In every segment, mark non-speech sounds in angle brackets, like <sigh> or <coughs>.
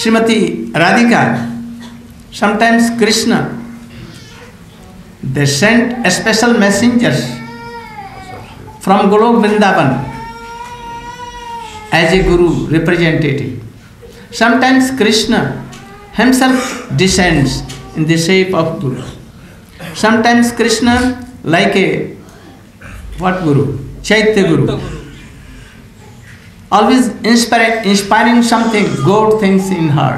Shrimati Radhika sometimes Krishna they sent special messengers from Golok Vrindavan as a guru representative sometimes Krishna himself descends in the shape of guru sometimes Krishna like a what guru chaitya guru. Always inspire, inspiring something, good things in her.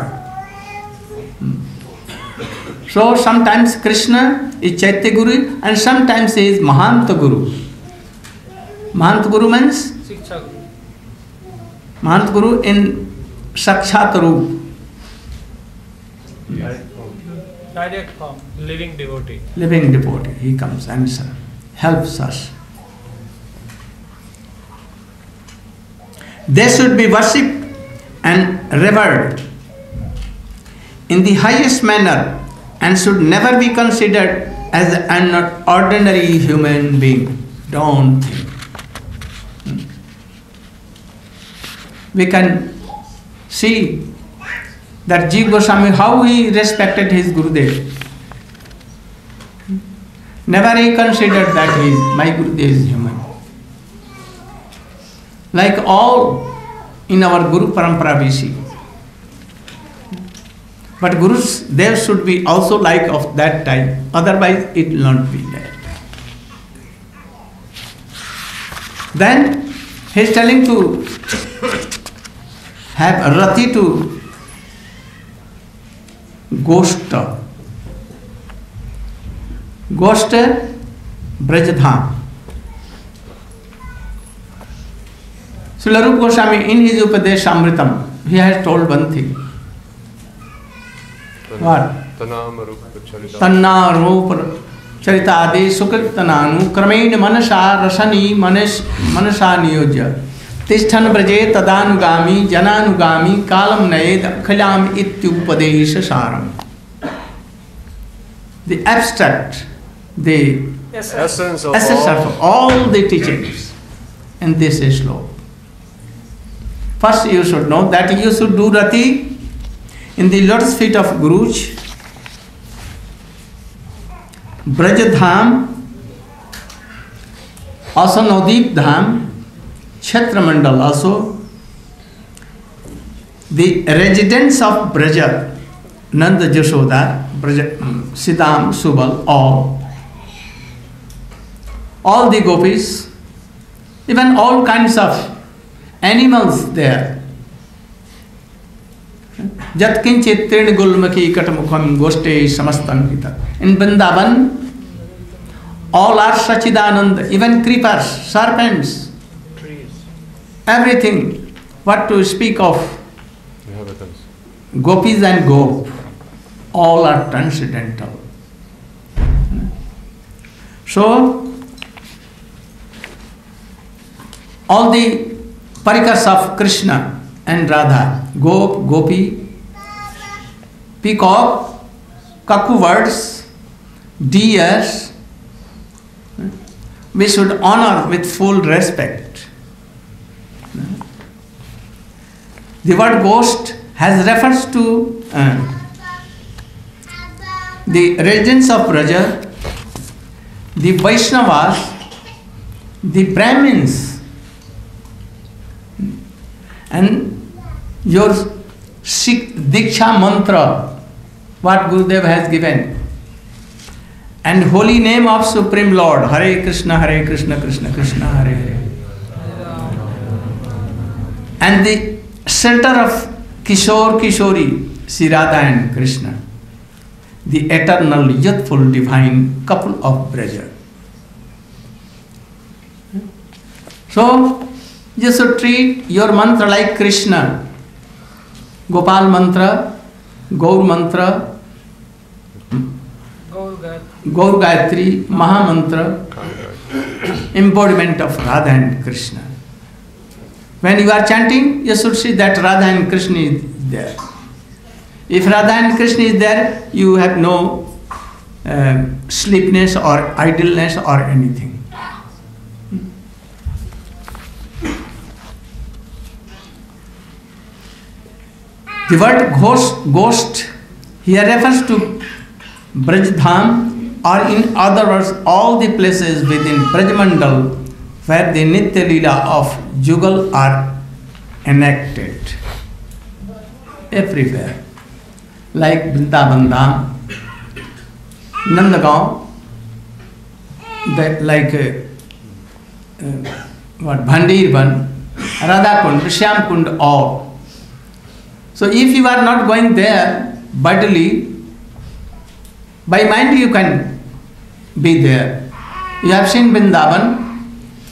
So sometimes Krishna is Chaitya Guru and sometimes he is Mahanta Guru. Mahant Guru means Mahant Guru in Sakshat Roop, direct form living devotee living devotee. He comes and helps us. They should be worshipped and revered in the highest manner and should never be considered as an ordinary human being. Don't think. Hmm. We can see that Jeev Goswami, how he respected his Gurudev. Never he considered that he is, my Gurudev is human. Like all in our Guru Parampara we see. But Gurus, there should be also like of that type, otherwise it will not be there. Then he is telling to have Rati to Ghost. Ghost Brajadham. Srila Rupa Goswami in his Upadesh Amritam, he has told one thing. What? तनाम रूप चरिता तन्ना रूप चरितादि सुकृतनानु क्रमेण मनसा रसनी मनस मनसा नियोज्य तिष्ठन ब्रजे तदानुगामी जनानुगामी कालम नयेद अखिलाम इत्युपदेश सारम the abstract the essence of essence all of all the teachings in this slope First you should know that you should do rati in the lotus feet of guruj Brajadham, also Navdeep Dham, Kshetra also, the residents of Braja, Nanda Jashoda, Braja, Siddham, Subal, all, all the gopis, even all kinds of animals there जतकिन चित्रण गुलमकी कटमुखम गोष्ठे समस्तं Gita in Vrindavan all are sachchidananda even creepers serpents everything what to speak of gopis and gopa all are transcendental so all the parikas of Krishna and Radha, gop, gopi, peacock, kaku birds, deers, we should honor with full respect. The word ghost has reference to uh, the residents of Braja, the Vaishnavas, the Brahmins, and your Diksha mantra, what Gurudev has given, and holy name of Supreme Lord, Hare Krishna, Hare Krishna, Krishna Krishna, Hare Hare. And the center of Kishore Kishori, Sri Radha and Krishna, the eternal, youthful, divine couple of Braja. So, you should treat your mantra like Krishna Gopal mantra Gaur mantra Gaur Gayatri mahamantra embodiment of Radha and Krishna when you are chanting you should see that Radha and Krishna is there if Radha and Krishna is there you have no sleepiness और idleness और anything The word ghost, ghost here refers to Braj or in other words, all the places within Brajmandal where the Nitya Leela of Jugal are enacted. Everywhere. Like Vrindavan Dham, Nandagaon, like uh, uh, what Bhandirvan, Radhakund, Shyamkund, all. So if you are not going there bodily, by mind you can be there. You have seen Vrindavan,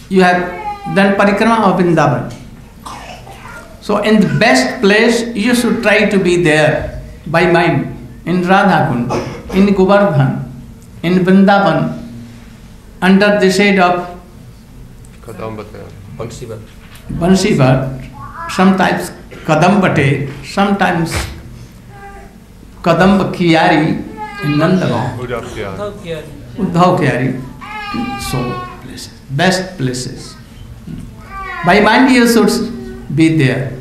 you have done parikrama of Vrindavan. So in the best place you should try to be there by mind in Radhakund, in Govardhan, in Vrindavan, under the shade of. Bansiva. Bansivat, sometimes Kadambate, sometimes Kadamba Kiyari in Nandagaon, Udapya. Uddhav Kiyari, so places, best places. By mind you should be there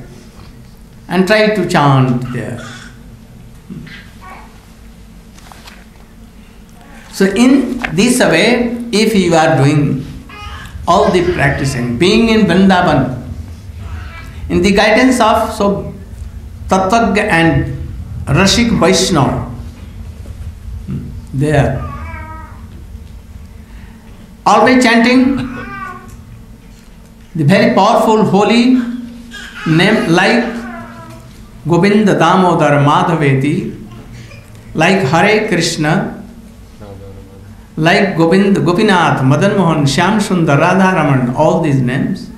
and try to chant there. So in this way, if you are doing all the practicing, being in Vrindavan, in the guidance of so Tattva and Rashik Vaishnav, there, always chanting the very powerful holy name like Govinda Damodar Madhaveti, like Hare Krishna, like Govind, Gopinath, Madan Mohan, Shyam Sundar, Radha Raman, all these names.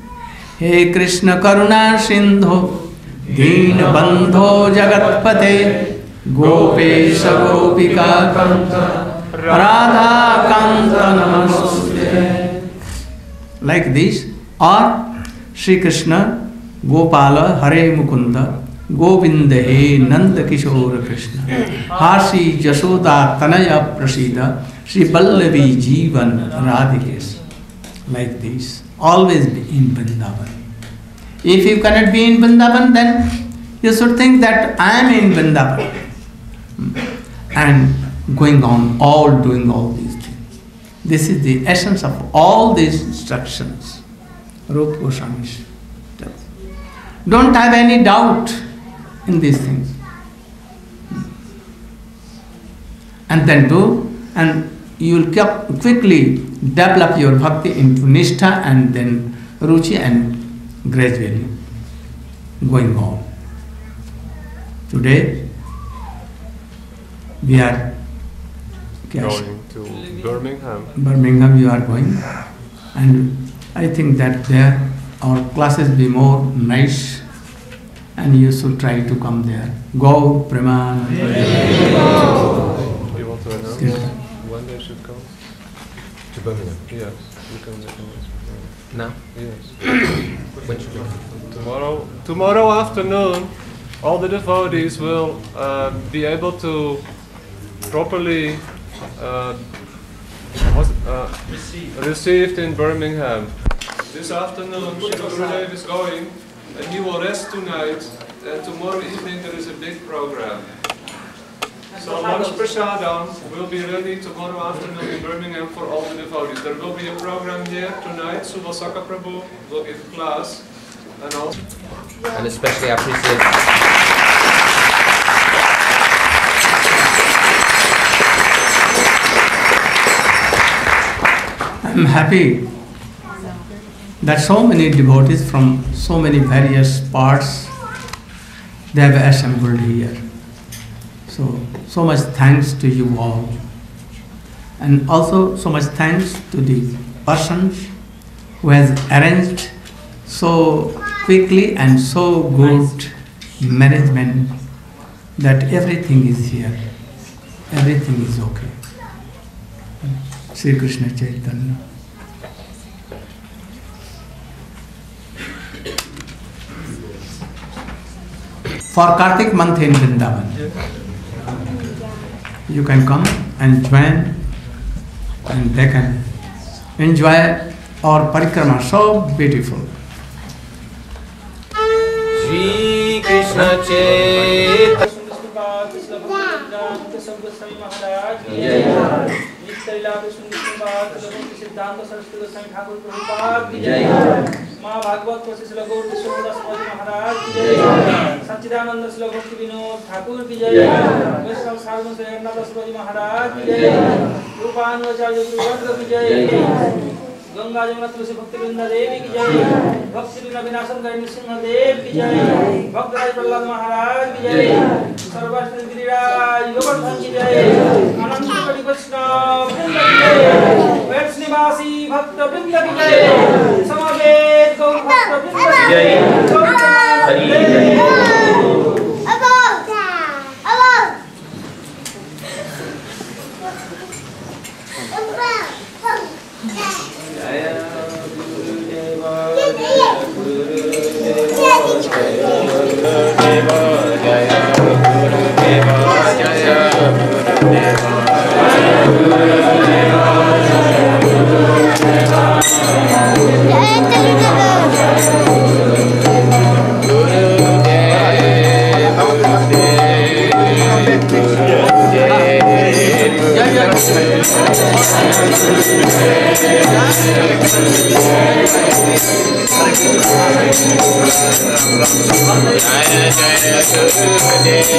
He Krishna Karuna Sindhu, Deen Bandho Jagatpate, Gopesha Gopika Kanta, Radha Kanta Namaste. Like this, or Sri Krishna, Gopala, Hare Mukunda, Govinda He Nanda Kishore Krishna, Hasi Jasoda Tanaya Prasida, Sri Ballavi Jivan Radhikesh. Like this, always be in Vrindavan. If you cannot be in Vrindavan, then you should think that I am in Vrindavan. Hmm. And going on, all doing all these things. This is the essence of all these instructions. Rupa Goswami tells. Don't have any doubt in these things. Hmm. And then do, and you will quickly develop your bhakti into nishtha and then ruchi and gradually going on. Today we are Going to Birmingham. Birmingham you are going and I think that there our classes be more nice and you should try to come there. Go Preman. You want to announce Yeah. when they should come? To Birmingham. Yes, you can make. Now? Yes. <coughs> When should we go? Tomorrow, tomorrow afternoon, all the devotees will uh, be able to properly uh, uh, received in Birmingham. This afternoon, Shiva Gurudev is going, and he will rest tonight. And tomorrow evening there is a big program. So lunch prasadam um, will be ready tomorrow afternoon in Birmingham for all the devotees. There will be a program here tonight. Subhasaka Prabhu will give class, and also. And especially I appreciate I'm happy that so many devotees from so many various parts they have assembled here. So so much thanks to you all. And also so much thanks to the person who has arranged so quickly and so good management that everything is here. Everything is okay. Sri Krishna Chaitanya. For Kartik month in Vrindavan, you can come and join and they can enjoy our parikrama so beautiful. Shri Krishna Chaitanya লীলাতে সুন্দর পাদ শ্রী সিদ্ধান্ত সরস্বতী গোস্বামী ঠাকুর প্রভুপাদ জয় মা ভাগবত প্রসি শ্রী গৌর কিশোরদাস মহারাজ মহারাজ জয় সচ্চিদানন্দ শ্রী ভক্তি বিনোদ ঠাকুর কি জয় বৈষ্ণব সারণ শ্রী হেমনাথ মহারাজ রূপানুচার্য গুরু गंगा जमुना तुलसी भक्ति वृंदा देवी की जय। भक्ति बिना विनाशन करे नृसिंह देव की जय। भक्त राज प्रहलाद महाराज की जय। सर्वश्री गिरिराज गोवर्धन की जय। अनंत कोटि वैष्णव वृंद की जय। वैष्णव निवासी भक्त वृंद की जय। समवेत गौ भक्त वृंद की जय। हरि जय। Deva Jaya Guru Deva Guru Deva Jaya Jaya Guru Dev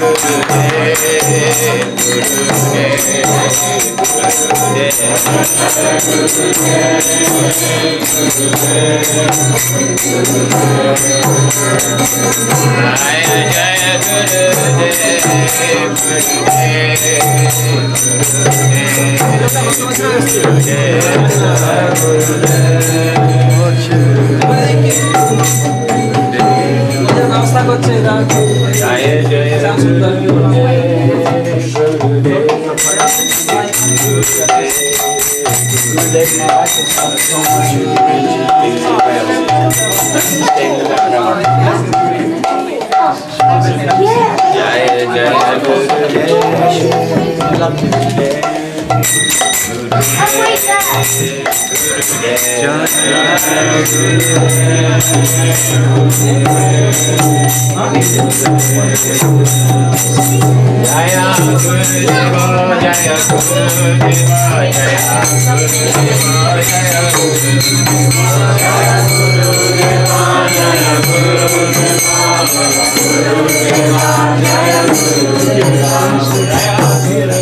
Guru Dev to class, please. Then, Maharaj,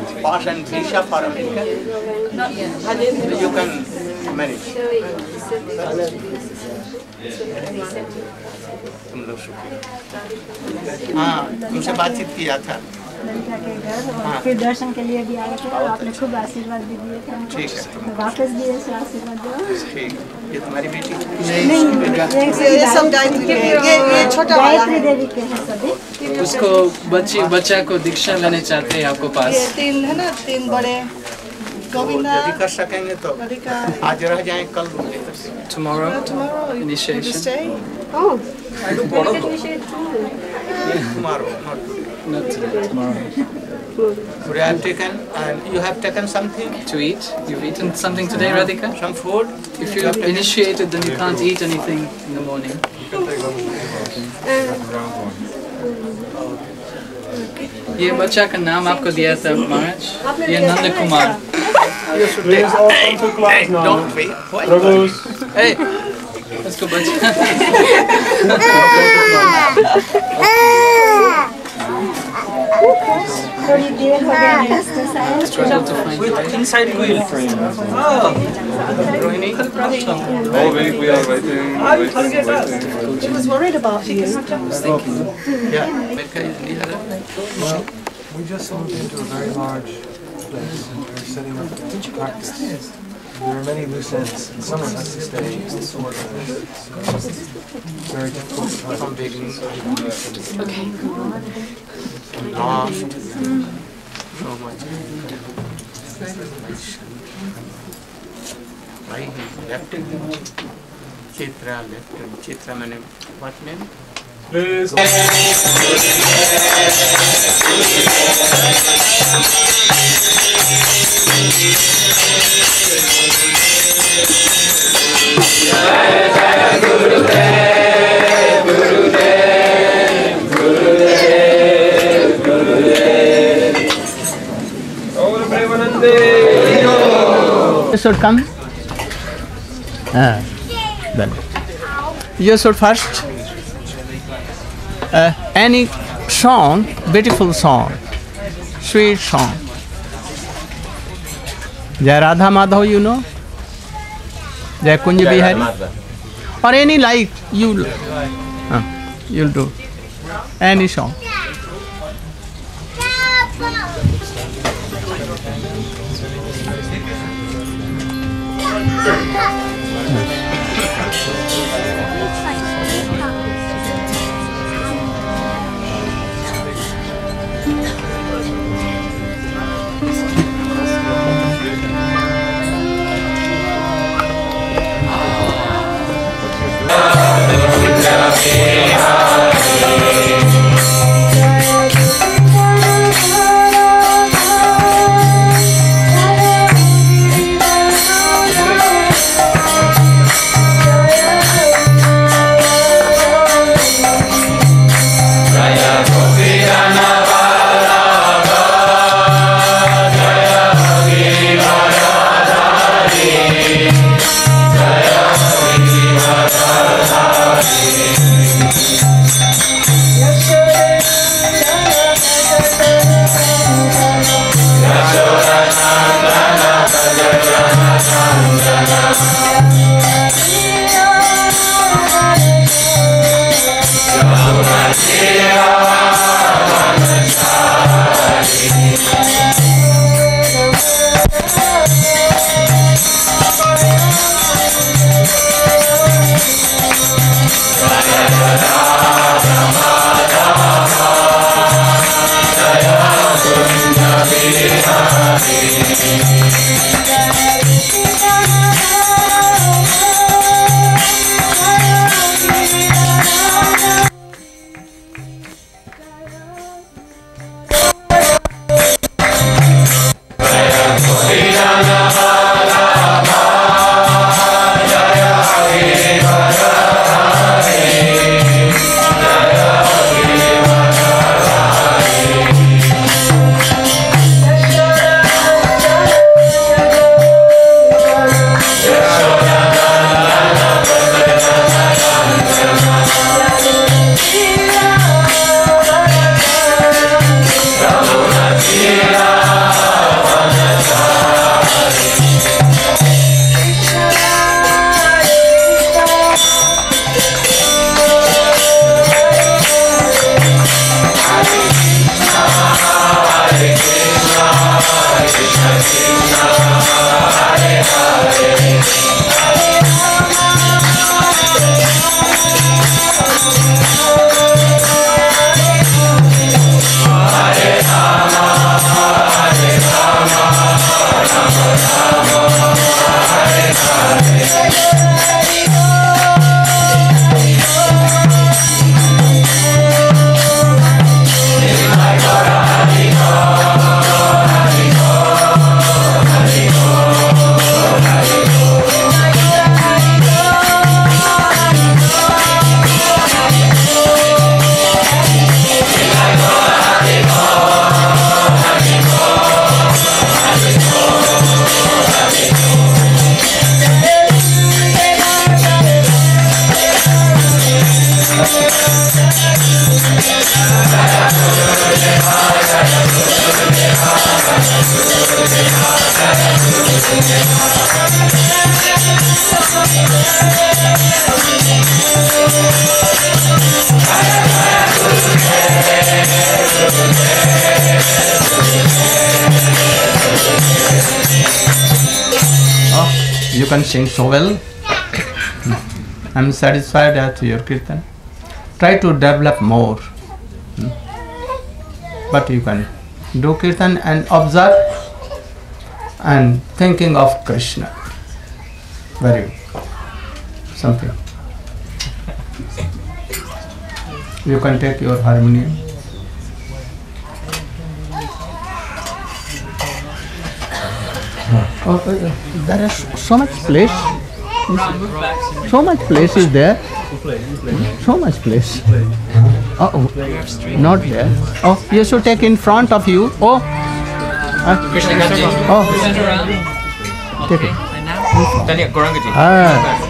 Pass and visa for America. yet You can manage. तुम लोग सुखी हाँ तुमसे बातचीत किया था ललिता के घर और फिर दर्शन के लिए भी आए थे और आपने खूब आशीर्वाद भी दिए थे। ठीक है। तो वापस भी ऐसे आशीर्वाद दो ठीक ये तुम्हारी बेटी नहीं ये सब गायत्री ये ये छोटा के हैं सभी। उसको बच्ची बच्चा को दीक्षा लेने चाहते हैं आपको पास। ये तीन है ना तीन बड़े। गोविंदा यदि कर सकेंगे तो आज रह जाए कल tomorrow? Tomorrow you initiation? <laughs> stay tomorrow not today not tomorrow today I have taken and you have taken something to eat you've eaten something today Radhika some food if you're initiated then you can't eat anything in the morning ये बच्चा का नाम आपको दिया था महाराज ये Nand Kumar please all come to class now. don't wait why Prabhus, Hey, उसको बच्चा <laughs> <laughs> struggle to find with inside quilt oh Rohini oh, we, we are waiting, waiting, waiting. She was worried about you. yeah Mecca is near We just moved into a very large place and we're setting up practice. There are many loose ends, and someone has to stay sort of. Very difficult From beginning. Okay. Lost. So much. Why he left him? Chitra left him. Chitra meaning what name? You should come. Ah, well. You should first. Uh, any song, beautiful song, sweet song. Jai Radha Madhav, you know? Jai Kunj Bihari? Or any like you, uh, you'll do. Any your kirtan. Try to develop more. Hmm? But you can do kirtan and observe and thinking of Krishna. Very something. You can take your harmonium. Oh, uh, there is so much place. So much place is there. So much place. Uh oh. Not there. Oh, you should take in front of you. Oh. Uh, oh. Take it. Ah.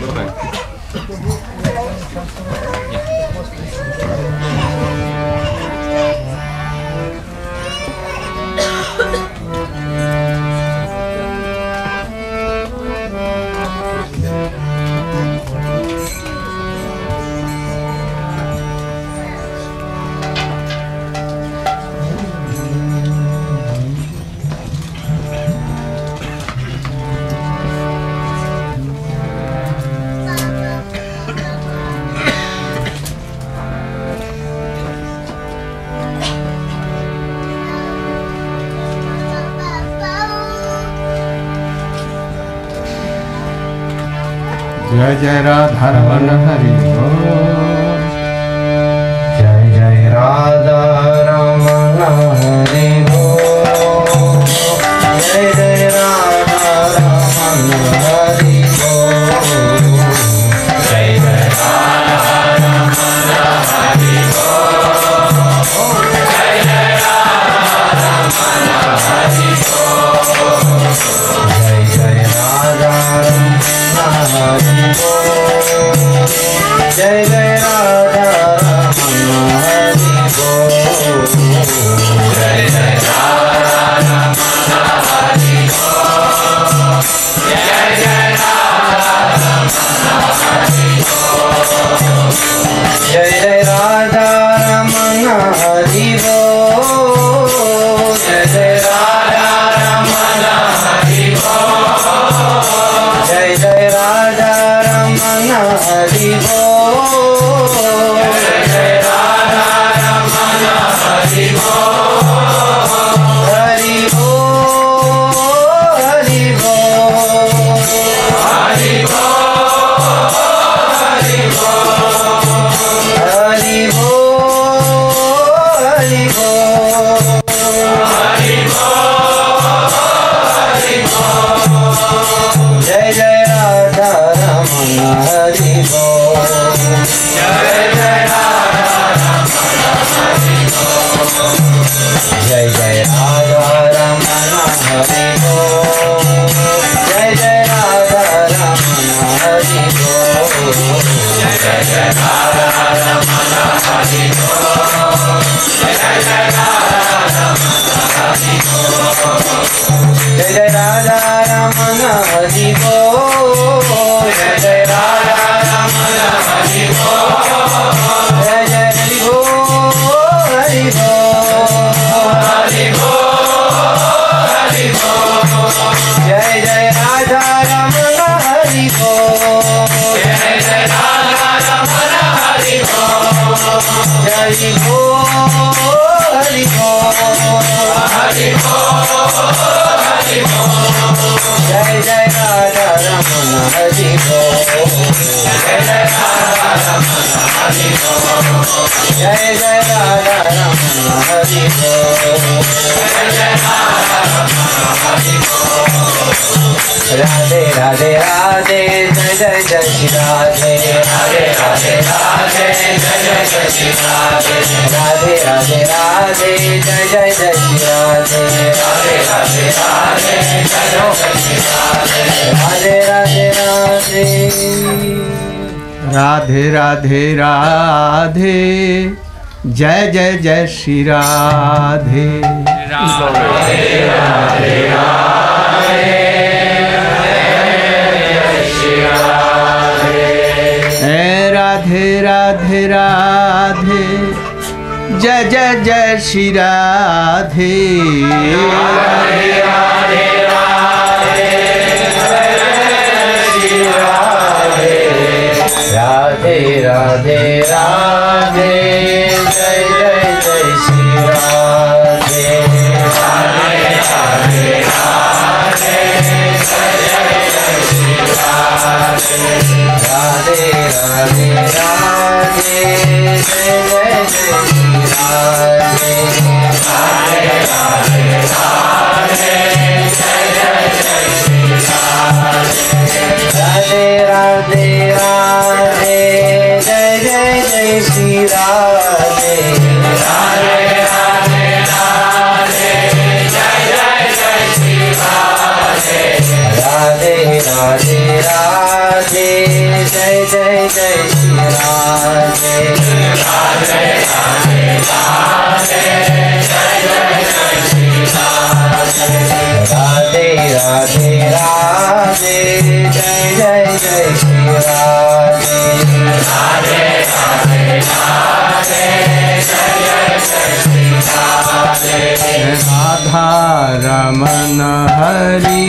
जय राधारमण हरि राधे राधे राधे। जय जय जय श्री राधे। राधे राधे राधे राधे। राधे जय जय जय श्री राधे राधे राधे। राधे राधे राधे जय जय जय श्री राधे राधे राधे राधे जय जय जय श्री राधे राधे राधे राधे जय जय जय श्री राधे राधे राधे राधे जय जय जय श्री राधे राधे राधे जय जय जय श्री राधे जय जय जय श्री राधे राधा रमनहरि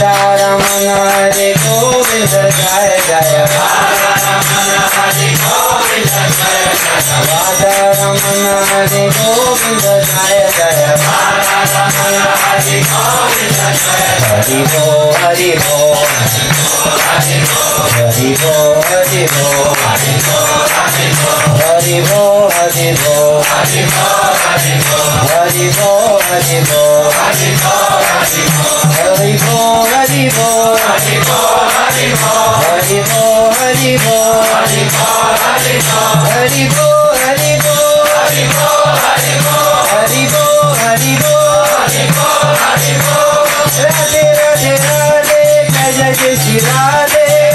राधा रमण हरि गोविंद जय जय राधा रमण हरि गोविंद जय जय हरि बो हरि बो हरि बो हरि बो हरि बो हरि बो हरि बो हरि बो हरि बो हरि बो हरि बो हरि बो हरि बो हरि बो हरि हरि बो हरि बो हरि बो हरि बो हरि हरि हरि हरि हरि हरि बो हरि राधे राधे राधे। जय जय श्री राधे।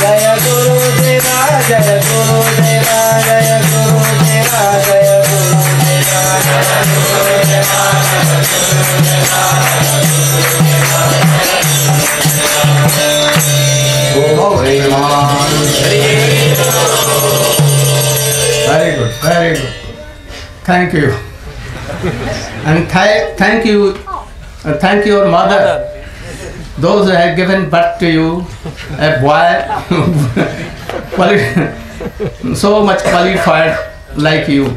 जय गुरुदेवा जय गुरुदेवा जय गुरुदेवा जय गुरुदेवा जय गुरुदेवा Very good, very good. Thank you. And th- thank you, uh, thank your mother. Those who have given birth to you, a boy, quali- <laughs> so much qualified like you.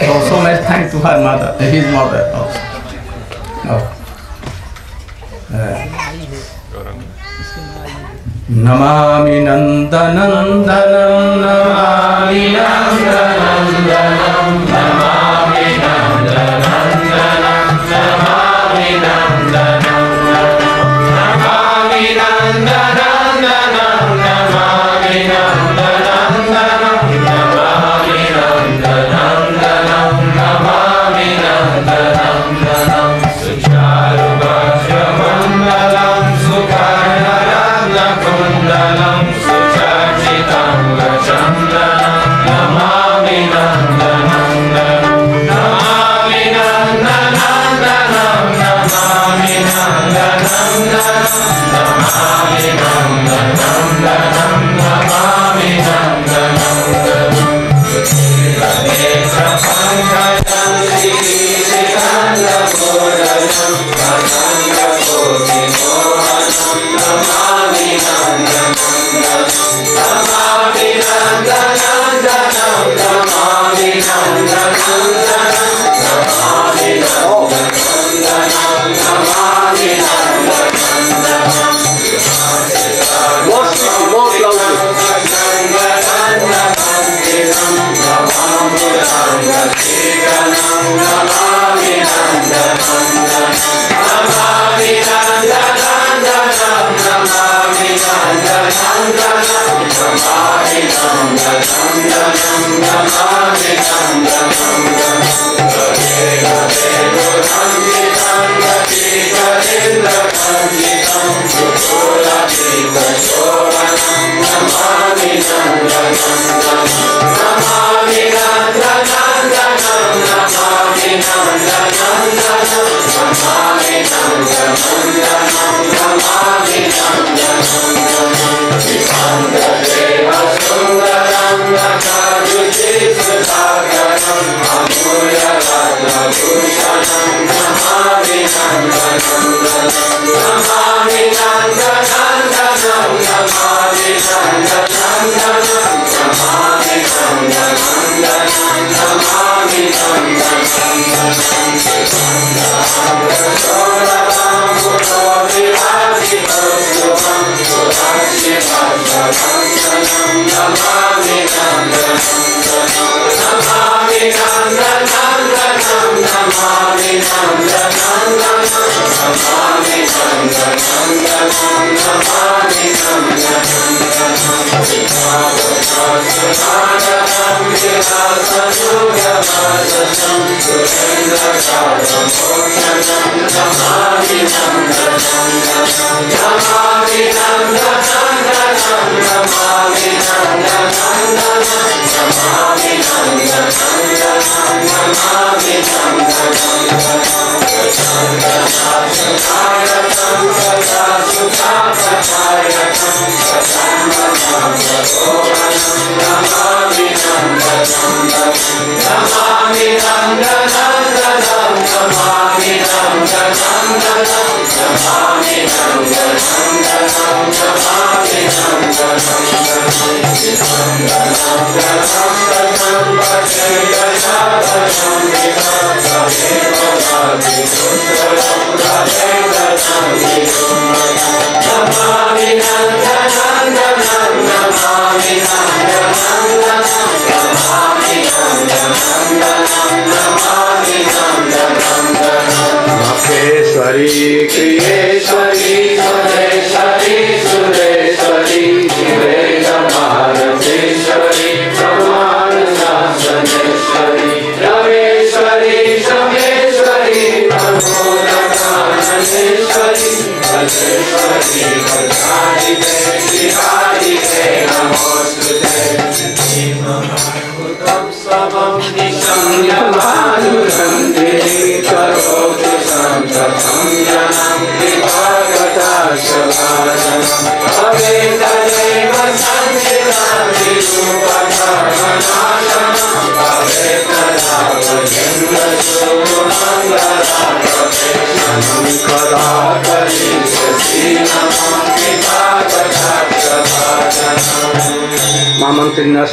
So, so much thank to her mother, his mother also. Oh. Uh, Namami नन्दनन्दनं Namami नन्दनन्दनं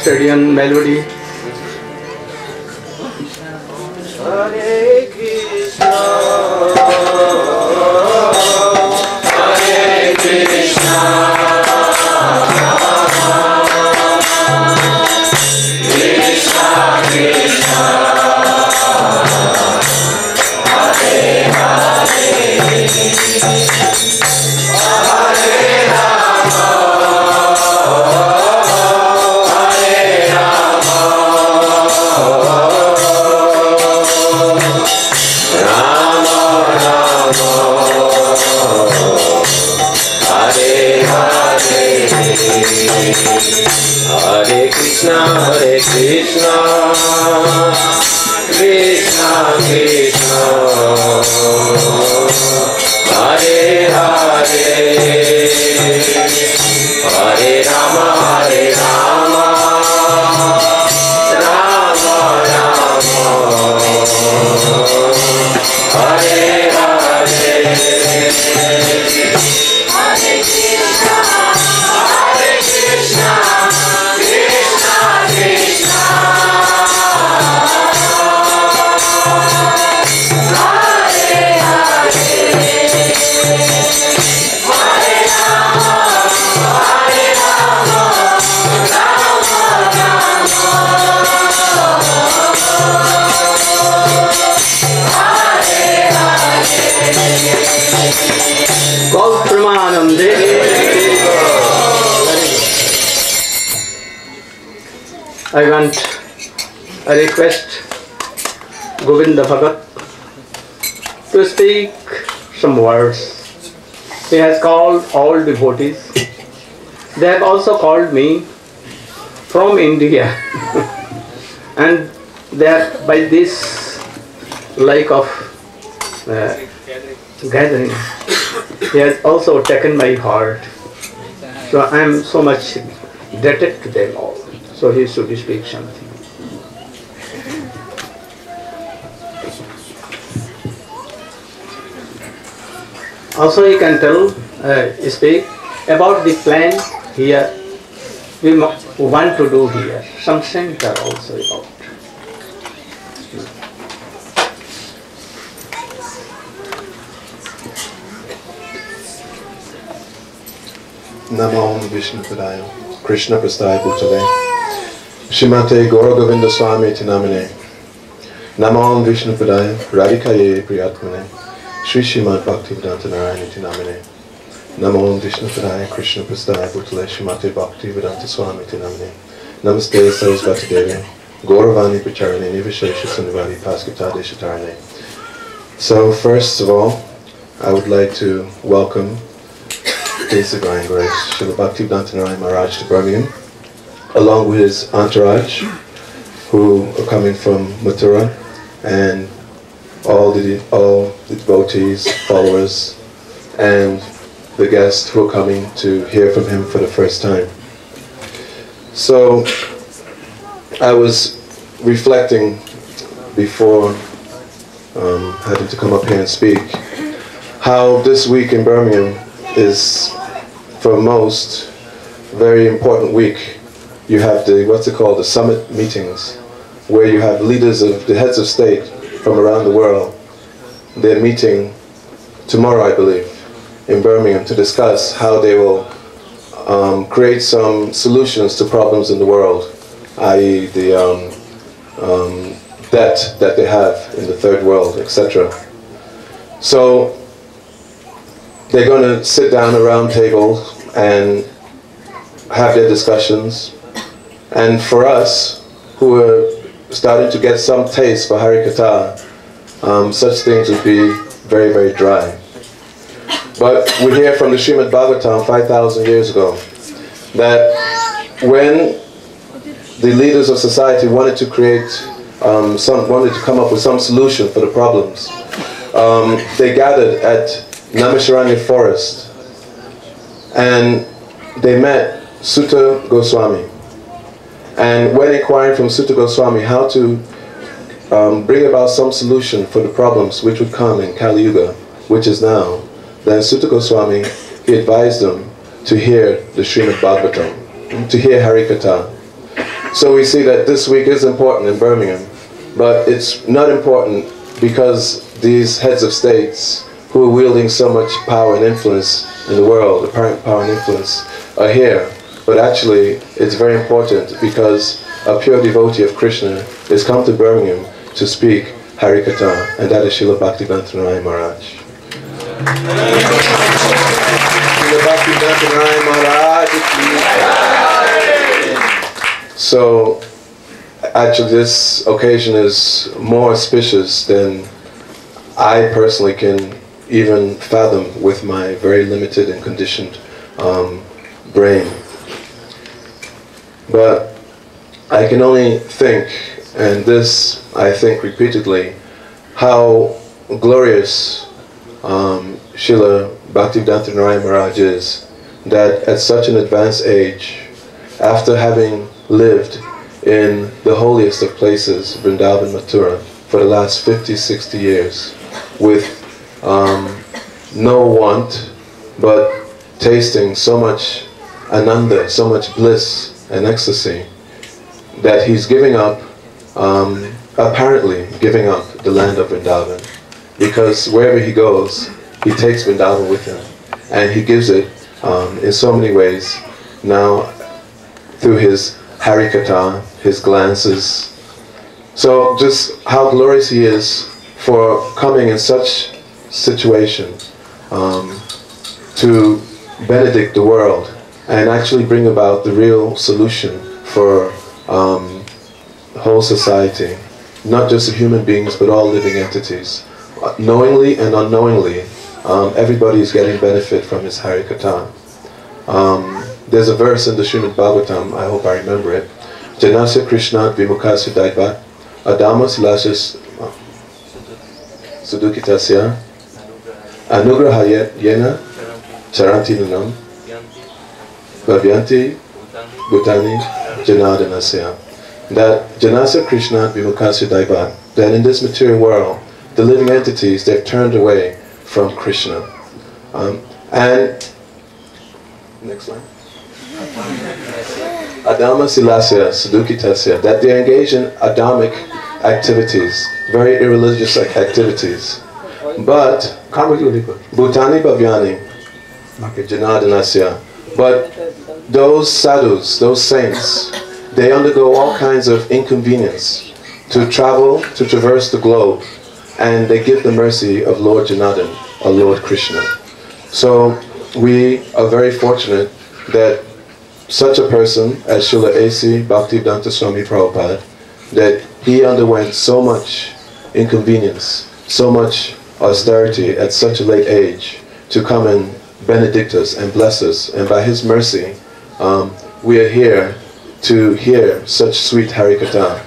Stadium melody I want a request Govinda Bhagat to speak some words. He has called all devotees. <laughs> They have also called me from India. <laughs> and they are by this like of uh, gathering. He has also taken my heart. So I am so much indebted to them all. So he should speak something. Also he can tell, uh, speak about the plan here we want to do here. Some center also about. Namo Vishnu Padaya, Krishna Prasthaya Bhutale, Shimate Swami Tinamine, Radhikaye Priyatmane, Shimad Narayana Tinamine, Krishna Bhutale, Shimate Swami Tinamine, Namaste Sarasvati Devi, Gauravani Nivishesha. So first of all, I would like to welcome His Divine Grace, Srila Bhaktivedanta Narayan Maharaj to Birmingham, along with his entourage, who are coming from Mathura, and all the all the devotees, followers, and the guests who are coming to hear from him for the first time. So, I was reflecting before um, having to come up here and speak, how this week in Birmingham is, for most, a very important week. You have the, what's it called, the summit meetings, where you have leaders of, the heads of state from around the world. They're meeting tomorrow, I believe, in Birmingham to discuss how they will um, create some solutions to problems in the world, i.e. the um, um, debt that they have in the third world, etc. So they're going to sit down around tables and have their discussions. And for us, who are starting to get some taste for Harikatha, um, such things would be very, very dry. But we hear from the Srimad Bhagavatam 5,000 years ago that when the leaders of society wanted to create um, some, wanted to come up with some solution for the problems. Um, they gathered at Naimisharanya Forest and they met Suta Goswami. And when inquiring from Suta Goswami how to um, bring about some solution for the problems which would come in Kali Yuga, which is now, then Suta Goswami, he advised them to hear the Srimad Bhagavatam, to hear Harikatha. So we see that this week is important in Birmingham, but it's not important because these heads of states who are wielding so much power and influence in the world, apparent power and influence, are here. But actually, it's very important because a pure devotee of Krishna is come to Birmingham to speak Harikatha, and that is Srila Bhaktivedanta Narayan Maharaj. Maharaj So, actually, this occasion is more auspicious than I personally can even fathom with my very limited and conditioned um, brain. But I can only think, and this I think repeatedly, how glorious um, Srila Bhaktivedanta Narayan Maharaj is, that at such an advanced age, after having lived in the holiest of places, Vrindavan Mathura, for the last 50, 60 years, with um, no want, but tasting so much ananda, so much bliss and ecstasy, that he's giving up, um, apparently giving up the land of Vrindavan. Because wherever he goes, he takes Vrindavan with him. And he gives it um, in so many ways. Now, through his harikatha, his glances. So just how glorious he is for coming in such situation um, to benedict the world and actually bring about the real solution for um, whole society, not just human beings, but all living entities. Knowingly and unknowingly, um, everybody is getting benefit from his Harikatha. Um, there's a verse in the Srimad Bhagavatam, I hope I remember it. Janasya Krishna Vimukasya Daiva Adama Silasya Sudukitasya Anugrahaya Yena Charanti Nunam Bhavyanti Bhutani Janadanasya. That Janasya Krishna Vimukasya Daiva, that in this material world, the living entities, they've turned away from Krishna. Um, and, next slide. Adama Silasya Sudukitasya, that they engage in Adamic activities, very irreligious activities. But, Bhutani Bhavyani, Janadanasya, but those sadhus, those saints, they undergo all kinds of inconvenience to travel, to traverse the globe, and they give the mercy of Lord Janardhan, or Lord Krishna. So we are very fortunate that such a person as Srila A.C. Bhaktivedanta Swami Prabhupada, that he underwent so much inconvenience, so much austerity at such a late age to come and benedict us and bless us. And by his mercy, um, we are here to hear such sweet Harikatha.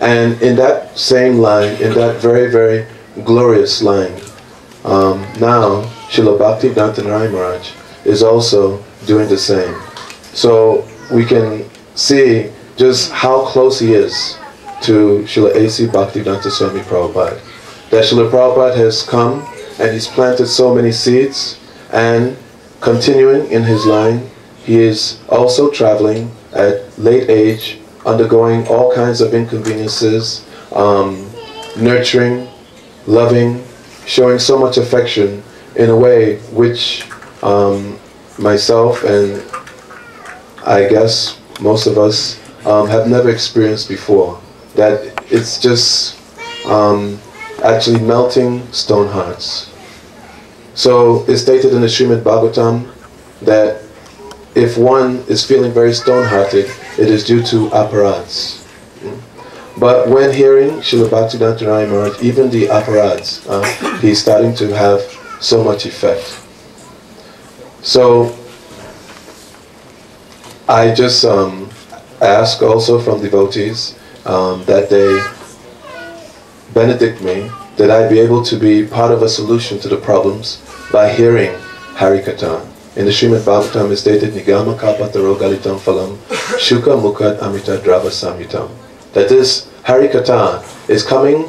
And in that same line, in that very, very glorious line, um, now Srila Bhakti Narayan Maharaj is also doing the same. So we can see just how close he is to Srila A.C. Bhaktivedanta Swami Prabhupada. That Srila Prabhupada has come and he's planted so many seeds and continuing in his line, he is also traveling at late age, undergoing all kinds of inconveniences, um, nurturing, loving, showing so much affection in a way which um, myself and I guess most of us um, have never experienced before. That it's just um, actually melting stone hearts. So it's stated in the Srimad Bhagavatam that if one is feeling very stone-hearted, it is due to aparads. But when hearing Srila Bhaktivedanta Narayan Maharaj, even the aparads, uh, he's starting to have so much effect. So I just um, ask also from devotees um, that they benedict me that I be able to be part of a solution to the problems by hearing Harikatha. In the Srimad Bhagavatam is stated Nigama Kalpataro Galitam Phalam Shuka Mukad Amrita Drava Samhitam. That this Harikatha is coming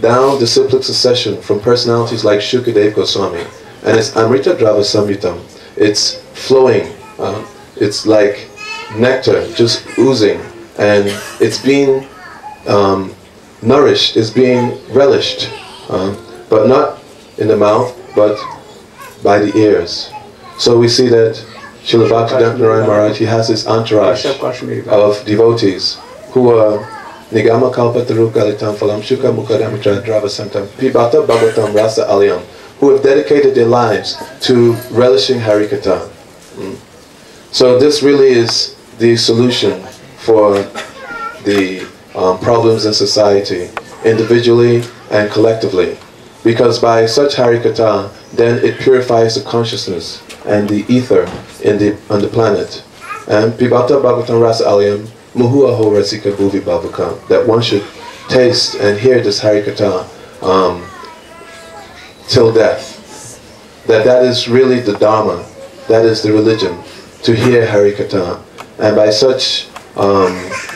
down the cyclic succession from personalities like Shukadev Goswami. And it's Amrita Drava Samhitam. It's flowing. uh, it's like nectar just oozing. And it's being um, nourished, it's being relished. Um, but not in the mouth, but by the ears. So we see that Srila Bhaktivedanta Narayan Maharaj, he has this entourage of devotees who are Nigama Kalpataru Shuka Drava Pibata Rasa Alyam who have dedicated their lives to relishing Harikatha. Mm. So this really is the solution for the um, problems in society, individually and collectively. Because by such Harikatha, then it purifies the consciousness and the ether in the, on the planet. And Pibata Bhagavatam Rasa Alyam Muhu Aho Rasika Bhuvi Bhavaka, that one should taste and hear this Harikatha um, till death. That that is really the Dharma, that is the religion, to hear Harikatha. And by such, um,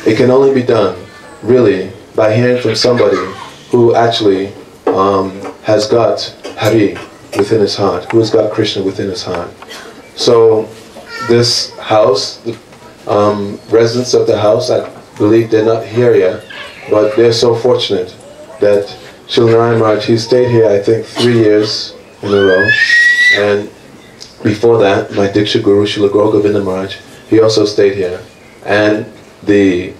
it can only be done, really, by hearing from somebody who actually um, has got Hari within his heart, who has got Krishna within his heart. So this house, the um, residents of the house, I believe they're not here yet, but they're so fortunate that Srila Narayan Maharaj, he stayed here I think three years in a row. And before that, my Diksha Guru, Srila Govinda Maharaj, he also stayed here. And the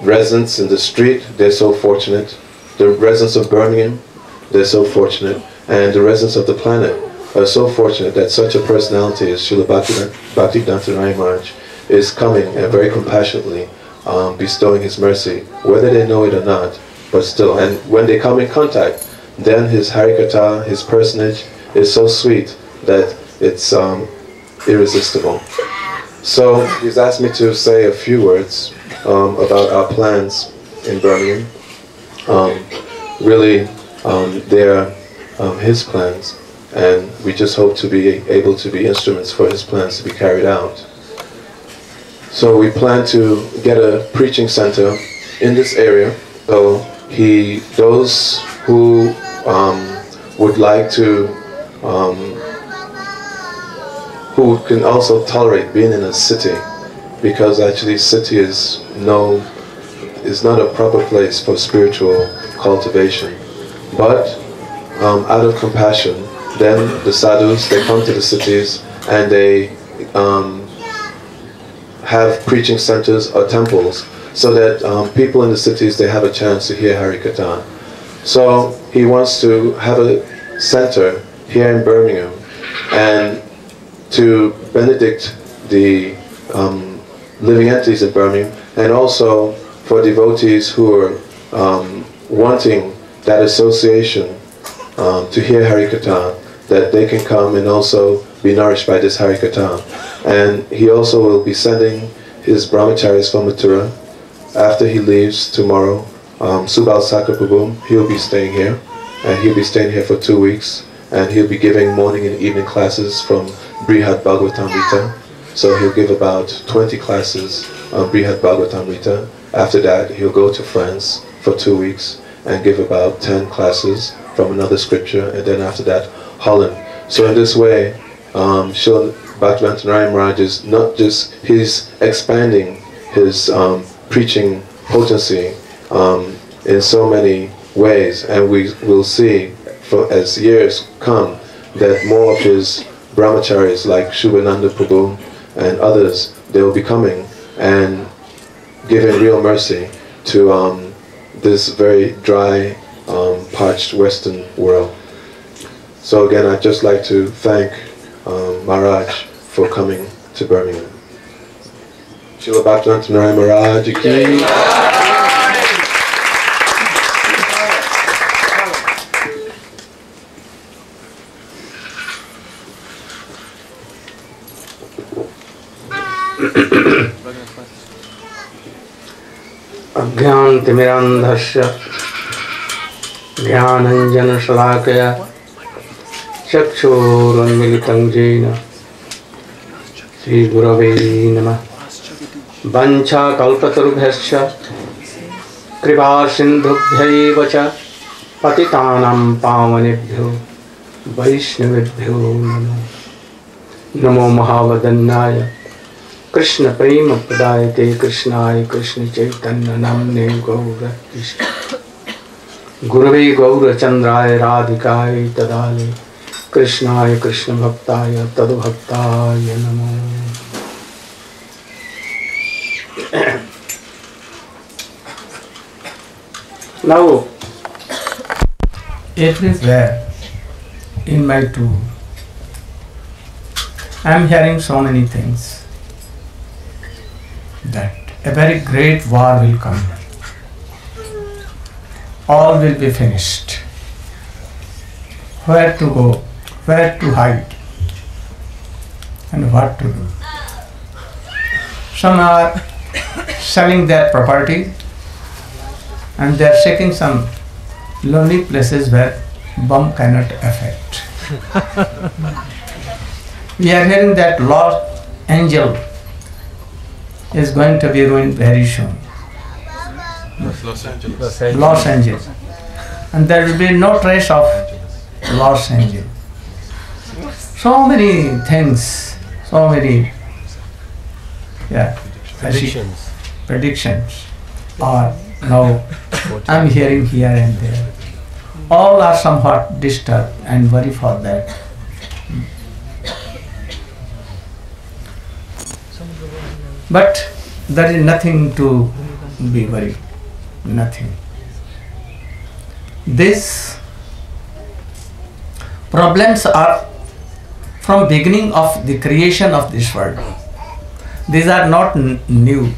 residents in the street, they're so fortunate. The residents of Birmingham, they're so fortunate. And the residents of the planet are so fortunate that such a personality as Srila Bhakti- Narayan Maharaj is coming and very compassionately um, bestowing his mercy, whether they know it or not, but still. And when they come in contact, then his Harikatha, his personage, is so sweet that it's um, irresistible. So he's asked me to say a few words um, about our plans in Birmingham. Um, really, um, they're um, his plans, and we just hope to be able to be instruments for his plans to be carried out. So we plan to get a preaching center in this area. So he, those who um, would like to, um, who can also tolerate being in a city, because actually city is no, is not a proper place for spiritual cultivation. But um, out of compassion, then the sadhus they come to the cities and they um, have preaching centers or temples so that um, people in the cities they have a chance to hear Harikatha. So he wants to have a center here in Birmingham and to benedict the um, living entities in Birmingham and also for devotees who are um, wanting that association um, to hear Harikatha, that they can come and also be nourished by this Harikatha. And he also will be sending his brahmacharis from Mathura. After he leaves tomorrow, um, Subal Sakha Prabhu, he'll be staying here. And he'll be staying here for two weeks. And he'll be giving morning and evening classes from Brihad Bhagavatamrita. So he'll give about 20 classes on Brihad Bhagavatamrita. After that, he'll go to France for two weeks and give about 10 classes from another scripture. And then after that, Holland. So in this way, um, Bhaktivedanta Narayan Maharaj is not just, he's expanding his um, preaching potency um, in so many ways. And we will see for, as years come that more of his brahmacharis like Shubhananda Prabhu and others, they will be coming and giving real mercy to um, this very dry, um, parched Western world. So again, I'd just like to thank um, Maharaj for coming to Birmingham. Srila Bhaktivedanta Narayan Maharaj अज्ञानतिमिरान्धस्य ज्ञानञ्जनशलाकया चक्षुरुन्मिलितं येन श्रीगुरवे नमः। वञ्चाकल्पतरुभ्यश्च कृपासिन्धुभ्यैव च, पतितानां पावनेभ्यो, वैष्णवेभ्यो नमो। नमो महावदन्नाय। कृष्णप्रेमप्रदाय ते कृष्णाय कृष्णचैतन्य नाम्ने गौर गुरवे गौरचन्द्राय राधिकाय तदाले, कृष्णाय कृष्ण कृष्णभक्ताय तद्भक्ताय नमो। now everywhere in my tour. I am hearing so many things. That a very great war will come. All will be finished. Where to go, where to hide, and what to do. Some are selling their property and they are seeking some lonely places where bomb cannot affect. <laughs> we are hearing that Los Angel is going to be ruined very soon. Los Angeles. Los Angeles. And there will be no trace of Los Angeles. So many things, so many yeah, Predictions. predictions are now I'm hearing here and there. All are somewhat disturbed and worry for that. But there is nothing to be worried. Nothing. These problems are from beginning of the creation of this world. These are not new,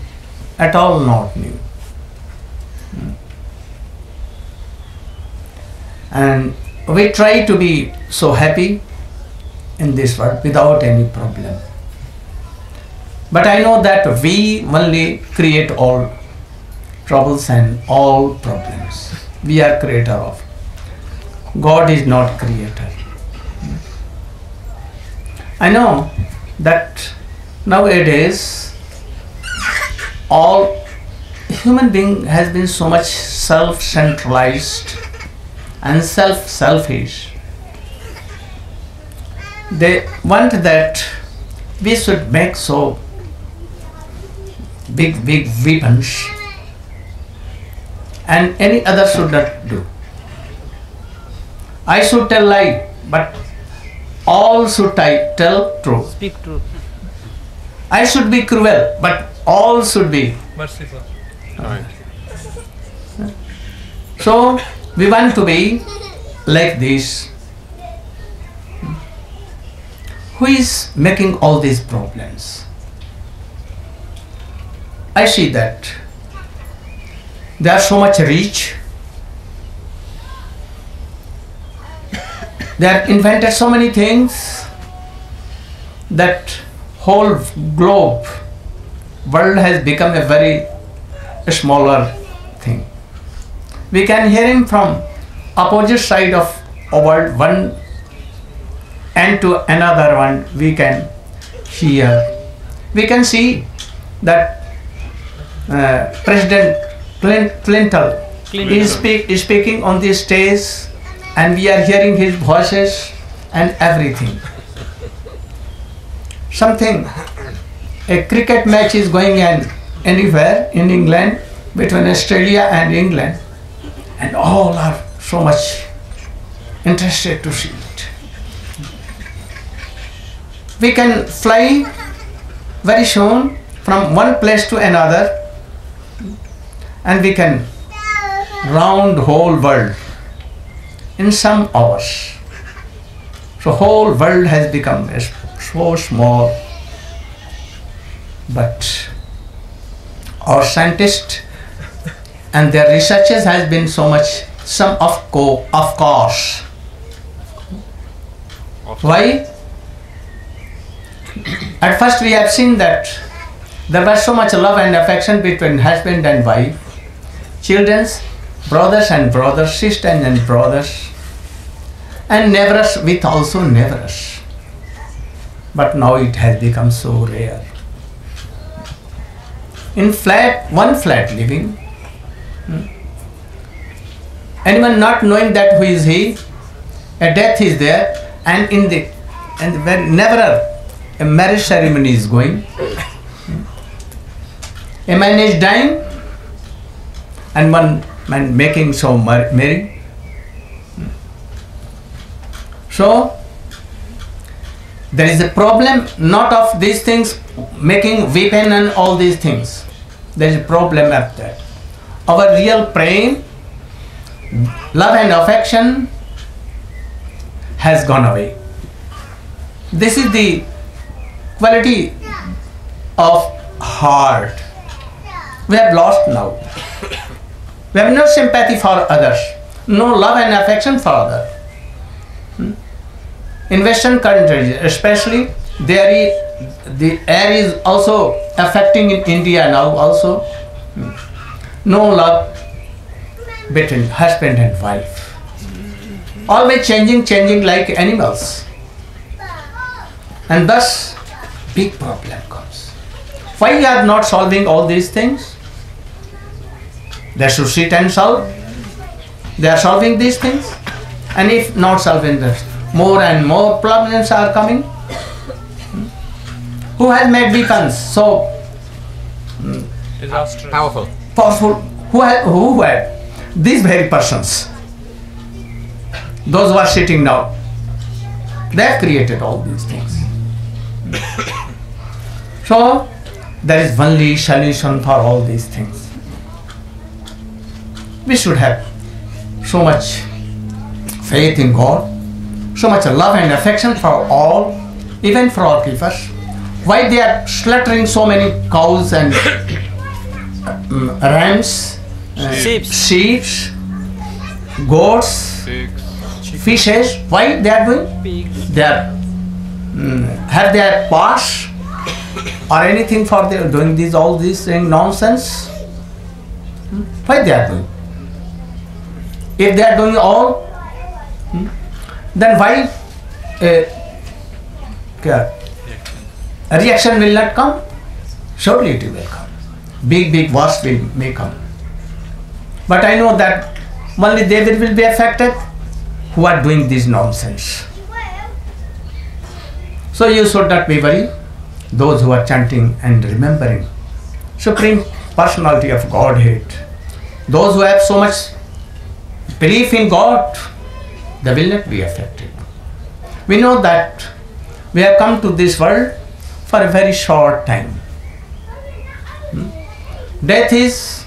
at all not new. And we try to be so happy in this world without any problem. But I know that we only create all troubles and all problems. We are creator of. God is not creator. I know that nowadays all human being has been so much self-centralized and self-selfish. They want that we should make so big, big weapons and any other should not do. I should tell lie, but all should I tell truth. Speak truth. I should be cruel, but all should be. Merciful. So we want to be like this. Who is making all these problems? I see that they are so much rich. <coughs> They have invented so many things that whole globe world has become a very smaller thing. We can hear him from opposite side of a world, one and to another one we can hear. We can see that uh, President Clinton is, speak, is speaking on the stage and we are hearing his voices and everything. Something, a cricket match is going on anywhere in England between Australia and England and all are so much interested to see it. We can fly very soon from one place to another and we can round the whole world in some hours. So whole world has become so small. But our scientists and their researches has been so much some of co of course. Why? At first we have seen that there was so much love and affection between husband and wife. Children brothers and brothers, sisters and brothers, and neighbors with also neighbors. But now it has become so rare. In flat, one flat living, hmm, anyone not knowing that who is he, a death is there, and in the and when never a marriage ceremony is going, a man is dying, and one man making so merry. So there is a problem not of these things making weapon and all these things. There is a problem of that. Our real praying, love and affection has gone away. This is the quality of heart. We have lost now. We have no sympathy for others, no love and affection for others. Hmm? In Western countries, especially, there is the air is also affecting in India now also. Hmm. No love between husband and wife. Always changing, changing like animals. And thus, big problem comes. Why you are not solving all these things? They should sit and solve. They are solving these things. And if not solving this, more and more problems are coming. Who has made beacons so Industrial. Powerful. powerful? Who had, who had? These very persons. Those who are sitting now. They have created all these things. <coughs> So, there is only solution for all these things. We should have so much faith in God, so much love and affection for all, even for our keepers. Why they are slaughtering so many cows and um, rams, uh, Sheep. sheep, goats, fishes? Why they are doing? They are mm, have their pass or anything for their doing these all these nonsense? Hmm? Why they are doing? If they are doing all, hmm, then why uh, a reaction will not come? Surely it will come. Big, big wars will may come. But I know that only they will, will be affected who are doing this nonsense. So you should not be worried. Those who are chanting and remembering Supreme Personality of Godhead, those who have so much belief in God, they will not be affected. We know that we have come to this world for a very short time. Hmm? Death is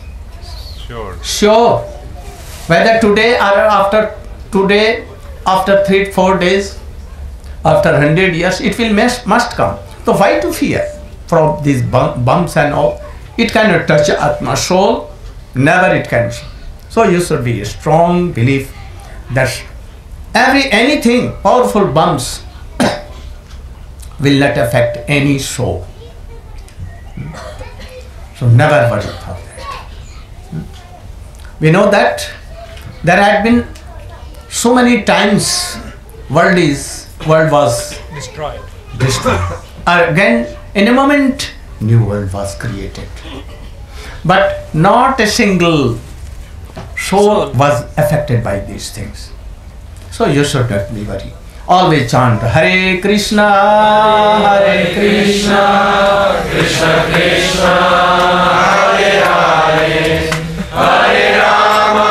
Sure. sure. Whether today or after today, after three, four days, after hundred years, it will must, must come. So why to fear from these bumps and all? It cannot touch Atma soul, never it can. So you should be a strong belief that every anything, powerful bumps <coughs> will not affect any soul. So never worry about that. We know that there had been so many times world is world was Destroyed. destroyed. <laughs> Again, in a moment, new world was created. But not a single soul was affected by these things. So you should not be worried. Always chant Hare Krishna, Hare Krishna, Krishna Krishna, Hare Hare, Hare Rama,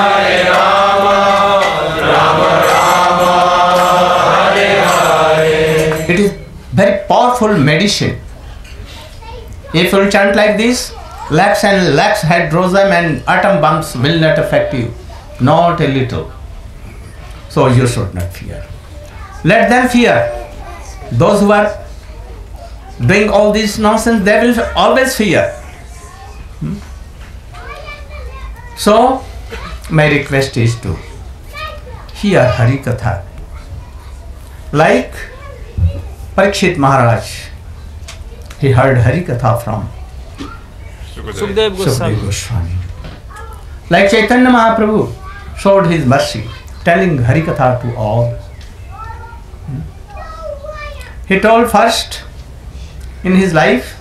Hare Rama, Rama Rama, Hare Hare. It is very powerful medicine. If you chant like this, lakhs and lakhs hydrogen and atom bombs will not affect you, not a little. So you should not fear. Let them fear. Those who are doing all this nonsense, they will always fear. Hmm? So, my request is to hear Hari Katha. Like Parikshit Maharaj, he heard Hari Katha from Sukdev Goswami. Goswami. Like Chaitanya Mahaprabhu showed his mercy, telling Harikatha to all. Hmm. He told first in his life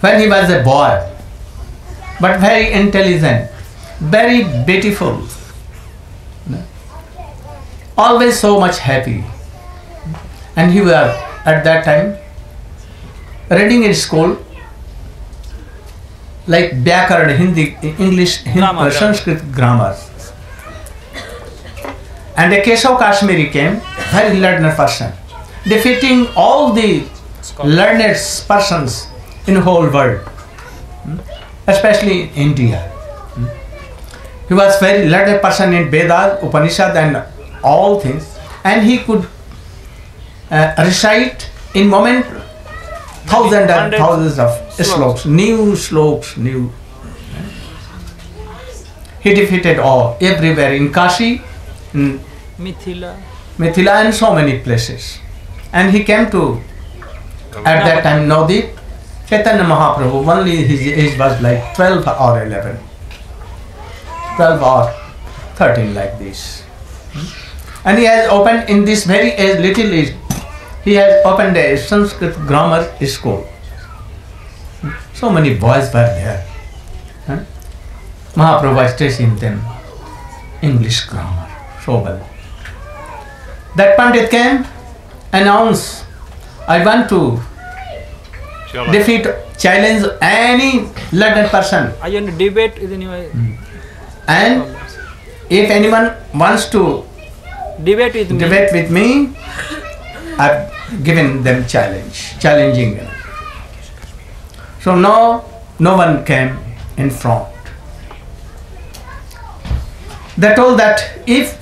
when he was a boy, but very intelligent, very beautiful, always so much happy. And he was at that time reading in school like Vyakaran, Hindi, English, Hindi, Sanskrit grammar. And a Keshav Kashmiri came, very learned person, defeating all the learned persons in the whole world, hmm, especially in India. Hmm. He was very learned person in Vedas, Upanishad and all things, and he could uh, recite in moment thousands and thousands of sloks. sloks, new sloks, new. He defeated all everywhere in Kashi, in Mithila. Mithila, and so many places. And he came to at that time Navadvip. Chaitanya Mahaprabhu, only his age was like 12 or 11. 12 or 13 like this. Hmm? And he has opened in this very age, little age, he has opened a Sanskrit grammar school. Hmm? So many boys were there. Huh? Mahaprabhu was teaching them English grammar so well. That Pandit came, announced, I want to defeat, challenge any learned person. I want to debate with anyone. And if anyone wants to Debate with me. debate with me, I've given them challenge, challenging them. So no, no one came in front. They told that if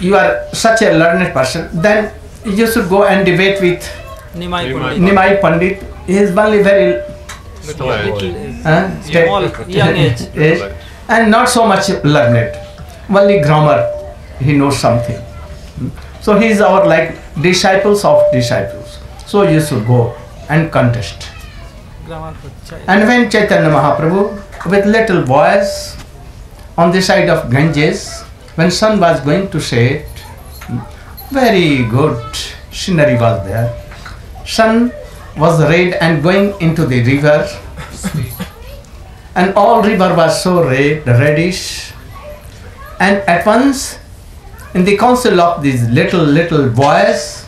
you are such a learned person, then you should go and debate with Nimai Pandit. Nimai Pandit. He is only very Little age. uh, Small, young <laughs> age. age, and not so much learned. Only grammar, he knows something. So he is our like disciples of disciples. So you should go and contest. And when Chaitanya Mahaprabhu with little boys on the side of Ganges, when sun was going to set, very good scenery was there. Sun was red and going into the river, and all river was so red, reddish. And at once, in the council of these little little boys,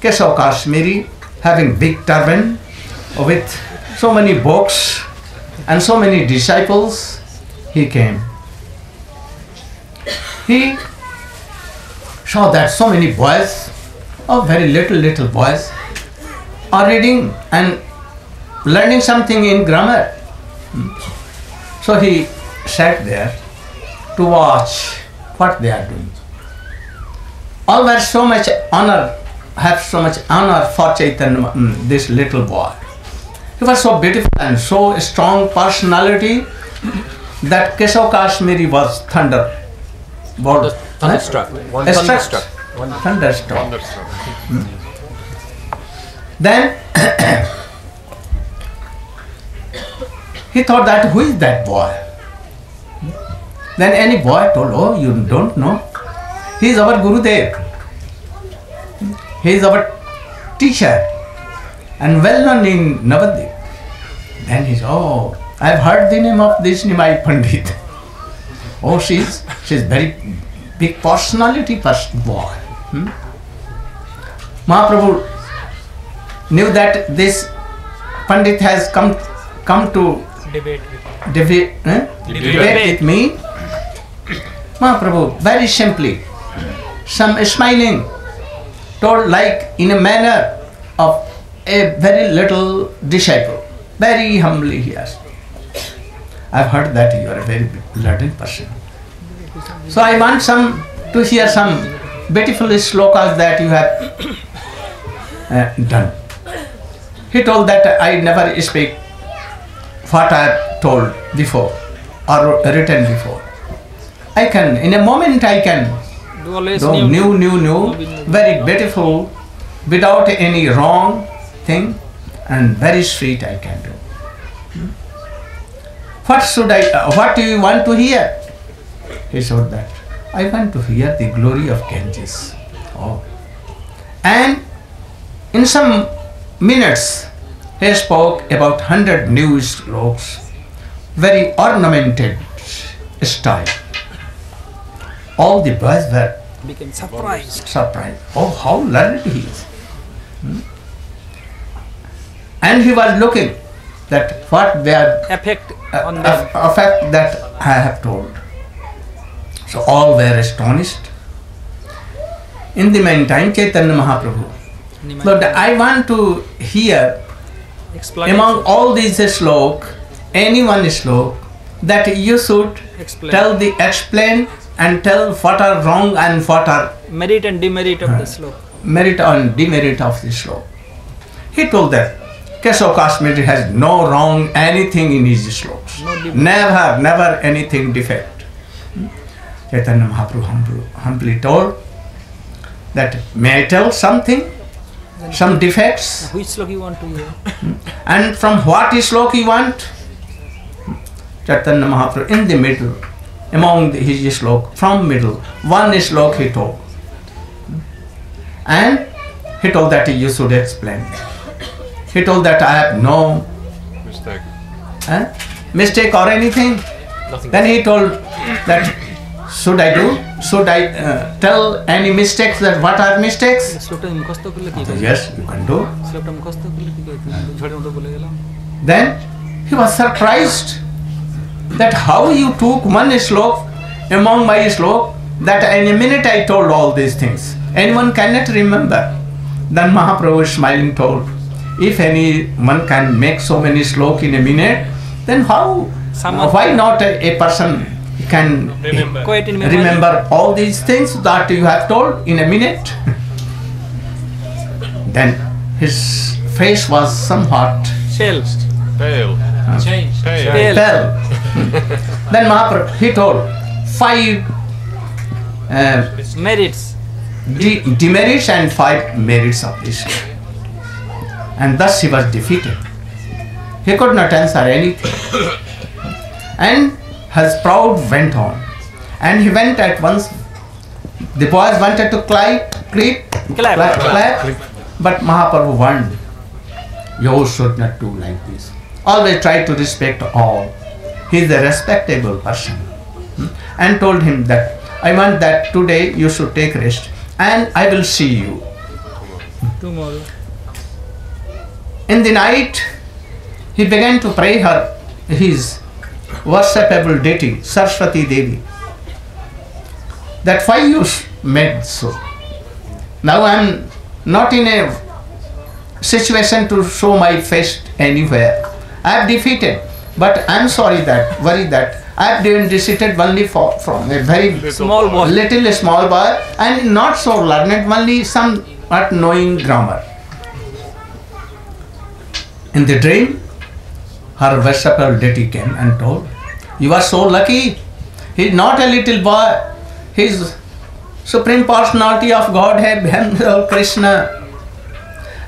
Keshav Kashmiri, having big turban, with so many books and so many disciples, he came. He saw that so many boys, oh very little little boys, are reading and learning something in grammar. So he sat there to watch what they are doing. All were so much honor, have so much honor for Chaitanya, mm, this little boy. He was so beautiful and so strong personality that Keshav Kashmiri was thunder. Bored. Thunderstruck. Huh? Struck. Thunderstruck. Thunderstruck. Then <coughs> he thought that who is that boy? Then any boy told, oh, you don't know. He is our Guru Dev. He is our teacher and well known in Navadvip. Then he said, oh, I have heard the name of this Nimai Pandit. <laughs> Oh, she's she's very big personality person boy. Hmm? Mahaprabhu knew that this Pandit has come come to Debate with debate, eh? Debate. debate with me. Mahaprabhu very simply, some smiling, told like in a manner of a very little disciple. Very humbly he asked. I've heard that you are a very learned person. So I want some to hear some beautiful slokas that you have uh, done. He told that I never speak what I have told before or written before. I can, in a moment, I can do new. new, new, new, very beautiful, without any wrong thing, and very sweet I can do. What should I, uh, what do you want to hear? He said that, I want to hear the glory of Ganges. Oh. And in some minutes, he spoke about 100 new slokas, very ornamented style. All the boys were Became surprised. surprised. Oh, how learned he is. Hmm? And he was looking that what they are Effect uh, on them. aff- effect that I have told. So all were astonished. In the meantime, Chaitanya Mahaprabhu. But I want to hear among all these slok, any one slok, that you should Explain. tell the explain and tell what are wrong and what are merit and demerit of the sloka. merit and demerit of the slok. He told that Keshav Kashmiri has no wrong anything in his sloks. No never, never anything defect. Hmm? Chaitanya Mahaprabhu humbly, told that may I tell something, some defects, Which sloka you want to hear? and from what slok you want? Chaitanya Mahaprabhu in the middle, among the, his slok from middle. One slok he took. And he told that you should explain. He told that I have no mistake. Eh? Mistake or anything. Nothing then he told that should I do? Should I uh, tell any mistakes that what are mistakes? yes, you can do. then he was surprised that how you took one slok among my slok that in a minute I told all these things. Anyone cannot remember. Then Mahaprabhu smiling told, if anyone can make so many slok in a minute, then how, Someone- why not a, a person can Quite in memory. remember all these things that you have told in a minute? <laughs> then his face was somewhat changed. Pale. Uh, Change. Pale. Pale. fell. <laughs> then Mahaprabhu, he told five uh, Merits. de- demerits and five merits of this. And thus he was defeated. He could not answer anything. And his proud went on. And he went at once. The boys wanted to clap, clap, Clap. clap, clap. But Mahaprabhu warned, you should not do like this. Always try to respect all. He is a respectable person. Hmm? And told him that I want that today you should take rest and I will see you. Tomorrow. In the night, he began to pray her his worshipable deity, Saraswati Devi. That why you made so? Now I am not in a situation to show my face anywhere. I have defeated, but I am sorry that, worried that I have been defeated only for, from a very Small boy. little small boy and not so learned, only some not knowing grammar. In the dream, her worshipful deity came and told, You are so lucky. He is not a little boy. He is Supreme Personality of Godhead, <laughs> Himself Krishna.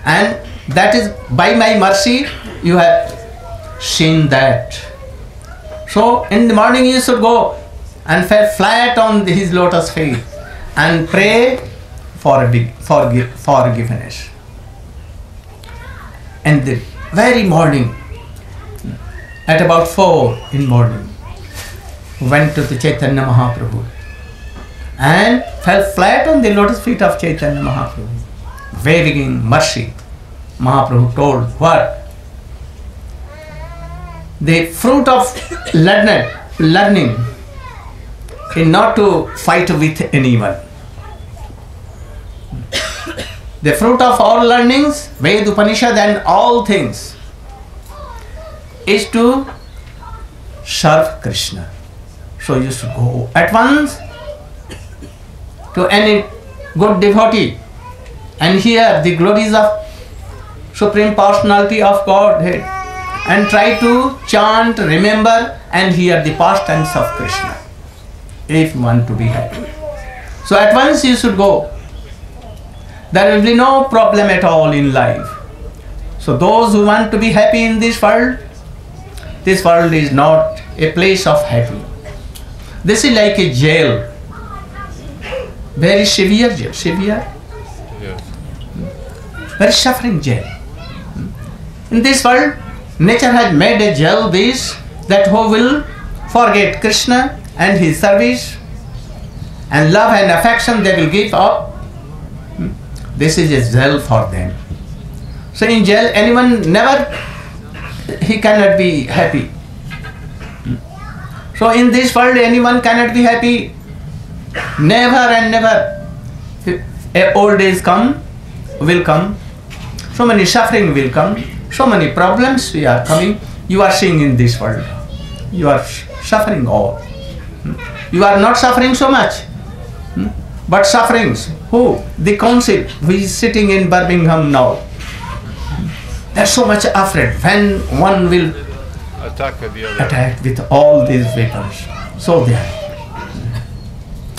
And that is by my mercy you have seen that. So in the morning you should go and fall flat on his lotus feet and pray for a big forgi- forgiveness. And the very morning, at about four in morning, went to the Chaitanya Mahaprabhu and fell flat on the lotus feet of Chaitanya Mahaprabhu, waving mercy. Mahaprabhu told what? The fruit of learned, learning is not to fight with anyone. The fruit of all learnings, Ved, Upanishad and all things is to serve Krishna. So you should go at once to any good devotee and hear the glories of Supreme Personality of Godhead and try to chant, remember and hear the pastimes of Krishna if you want to be happy. So at once you should go. There will be no problem at all in life. So those who want to be happy in this world, this world is not a place of happy. This is like a jail. Very severe jail. Severe? Yes. Very suffering jail. In this world, nature has made a jail this that who will forget Krishna and his service and love and affection they will give up. Hmm. This is a jail for them. So in jail, anyone never, he cannot be happy. Hmm. So in this world, anyone cannot be happy. Never and never. A old age come, will come. So many suffering will come. So many problems we are coming. You are seeing in this world. You are suffering all. Hmm? You are not suffering so much. Hmm? But sufferings, who? The council who is sitting in Birmingham now. Hmm? They are so much afraid when one will Attack the other. attack with all these weapons. So they are.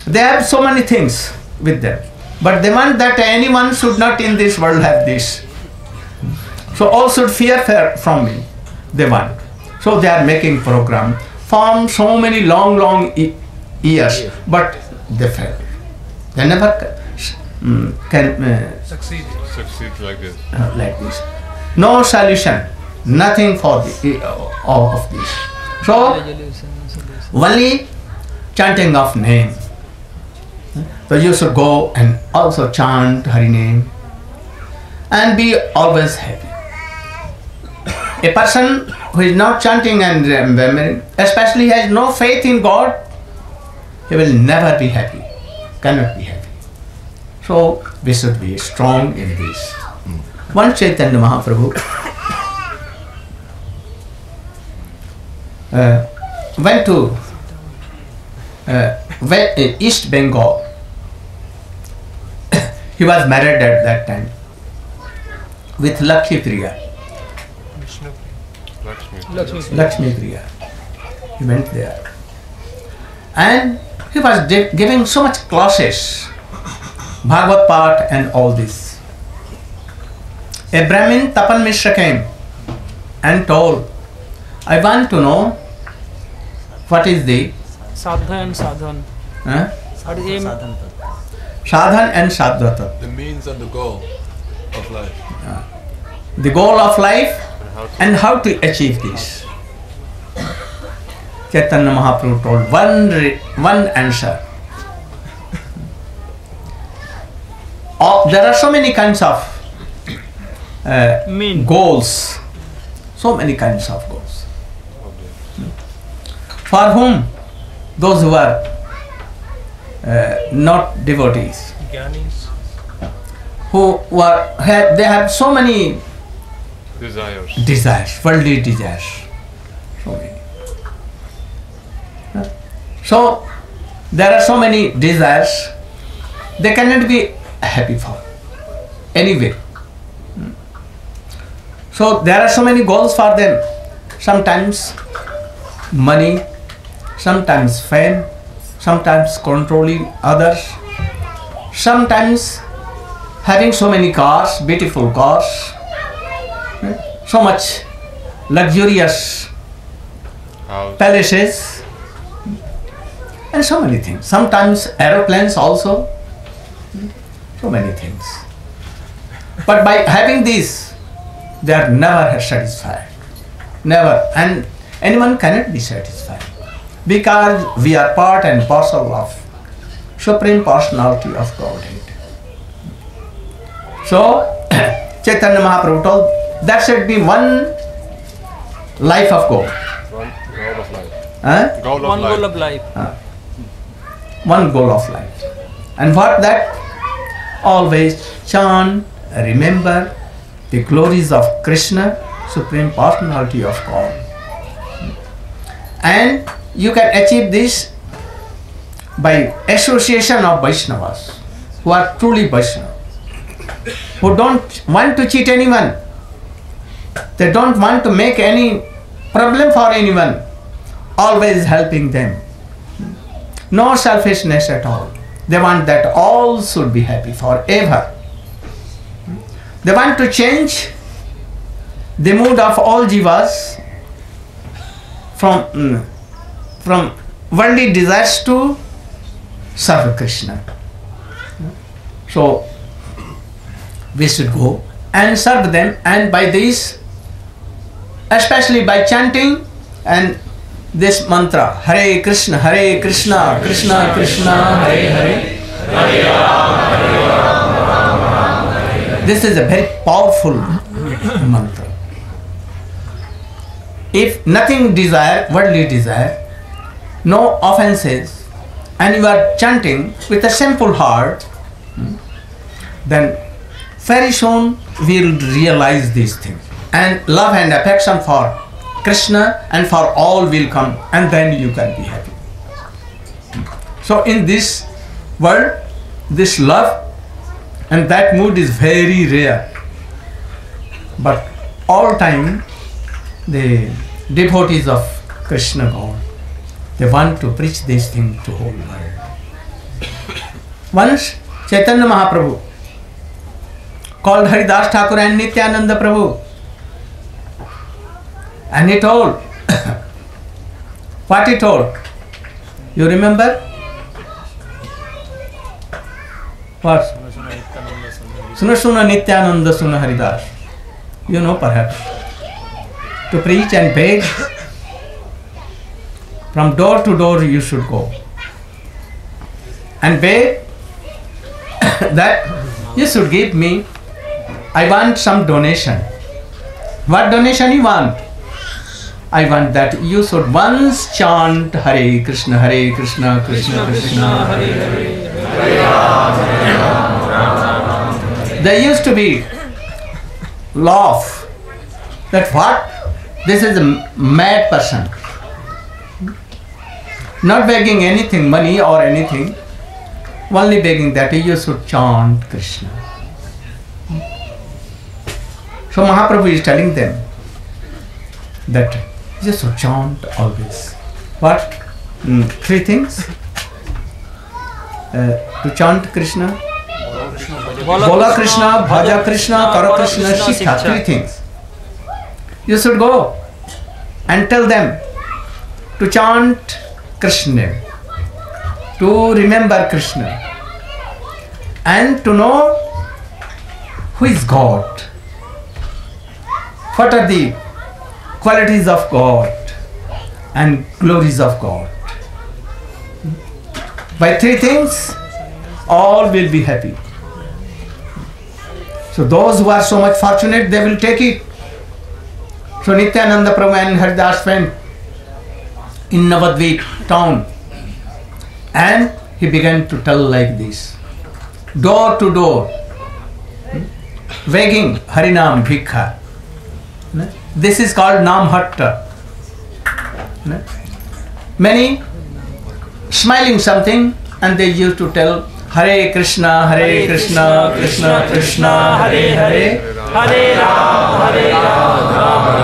They have so many things with them. But they want that anyone should not in this world have this. So all should fear fear from me. They want. So they are making program from so many long, long e- years. But they fail. They never ca- mm, can uh, Succeed. Succeed like this. uh, like this. No solution, nothing for the, uh, all of this. So, only chanting of name. So you should go and also chant Hari name and be always happy. A person who is not chanting and remembering, especially has no faith in God, he will never be happy, cannot be happy. So we should be strong in this. One Chaitanya Mahaprabhu uh, went to uh, East Bengal. <coughs> he was married at that time with Lakshmi Priya. Lakshmi. Lakshmi Priya. He went there. And he was di- giving so much classes, Bhagavad Path and all this. A Brahmin Tapan Mishra came and told, I want to know what is the Sadha and sadhan. huh? What is aim? sadhan and sadhata, The means and the goal of life. the goal of life and how to achieve this. Chaitanya Mahaprabhu told one, one answer. Oh, there are so many kinds of uh, goals, so many kinds of goals. For whom? Those who are uh, not devotees, who were have, they have so many Desires. desires, worldly desires. So many. So there are so many desires, they cannot be happy for anyway. So there are so many goals for them. Sometimes money, sometimes fame, sometimes controlling others, sometimes having so many cars, beautiful cars, so much luxurious palaces and so many things. Sometimes aeroplanes also. So many things. But by having these, they are never satisfied. Never. And anyone cannot be satisfied. Because we are part and parcel of Supreme Personality of Godhead. So, <coughs> Chaitanya Mahaprabhu told that should be one life of God. One goal of life. Huh? Goal of One life. goal of life. Uh, one goal of life. And what that? Always chant, remember the glories of Krishna, Supreme Personality of God. And you can achieve this by association of Vaishnavas who are truly Vaishnavas, who don't want to cheat anyone, they don't want to make any problem for anyone, always helping them. No selfishness at all. They want that all should be happy forever. They want to change the mood of all jivas from mm, from worldly desires to serve Krishna. So we should go and serve them, and by this, especially by chanting and this mantra, Hare Krishna, Hare Krishna, Krishna Krishna, Hare Hare. This is a very powerful mantra. If nothing desire, worldly desire, no offenses, and you are chanting with a simple heart, hmm, then very soon we will realize these things. And love and affection for Krishna and for all will come, and then you can be happy. So, in this world, this love and that mood is very rare. But all time, the devotees of Krishna God, they want to preach this thing to whole world. Once Chaitanya Mahaprabhu called Haridas Thakur and Nityananda Prabhu, and he told, what he told? You remember? What? Suna Suna Nityananda Suna Haridas. You know perhaps. To preach and beg, from door to door you should go. And beg <coughs> that you should give me, I want some donation. What donation you want? I want that you should once chant Hare Krishna, Hare Krishna, Krishna Krishna, Hare Hare. There used to be laugh that what? This is a mad person. Not begging anything, money or anything, only begging that you should chant Krishna. So Mahaprabhu is telling them that you should chant always. What? Mm, three things. Uh, to chant Krishna, Bola Krishna, Bhaja Krishna, Kara Krishna, Shikha, three things. You should go and tell them to chant Krishna, to remember Krishna, and to know who is God. What are the qualities of God and glories of God? By three things, all will be happy. So those who are so much fortunate, they will take it. So Nityananda Prabhu and Haridas went in Navadvip town and he began to tell like this. Door to door, hmm, begging Harinam Bhikha. This is called Namhatta. Many smiling something and they used to tell Hare Krishna, Hare Krishna, Krishna Krishna, Hare Hare, Hare Ram, Hare Ram,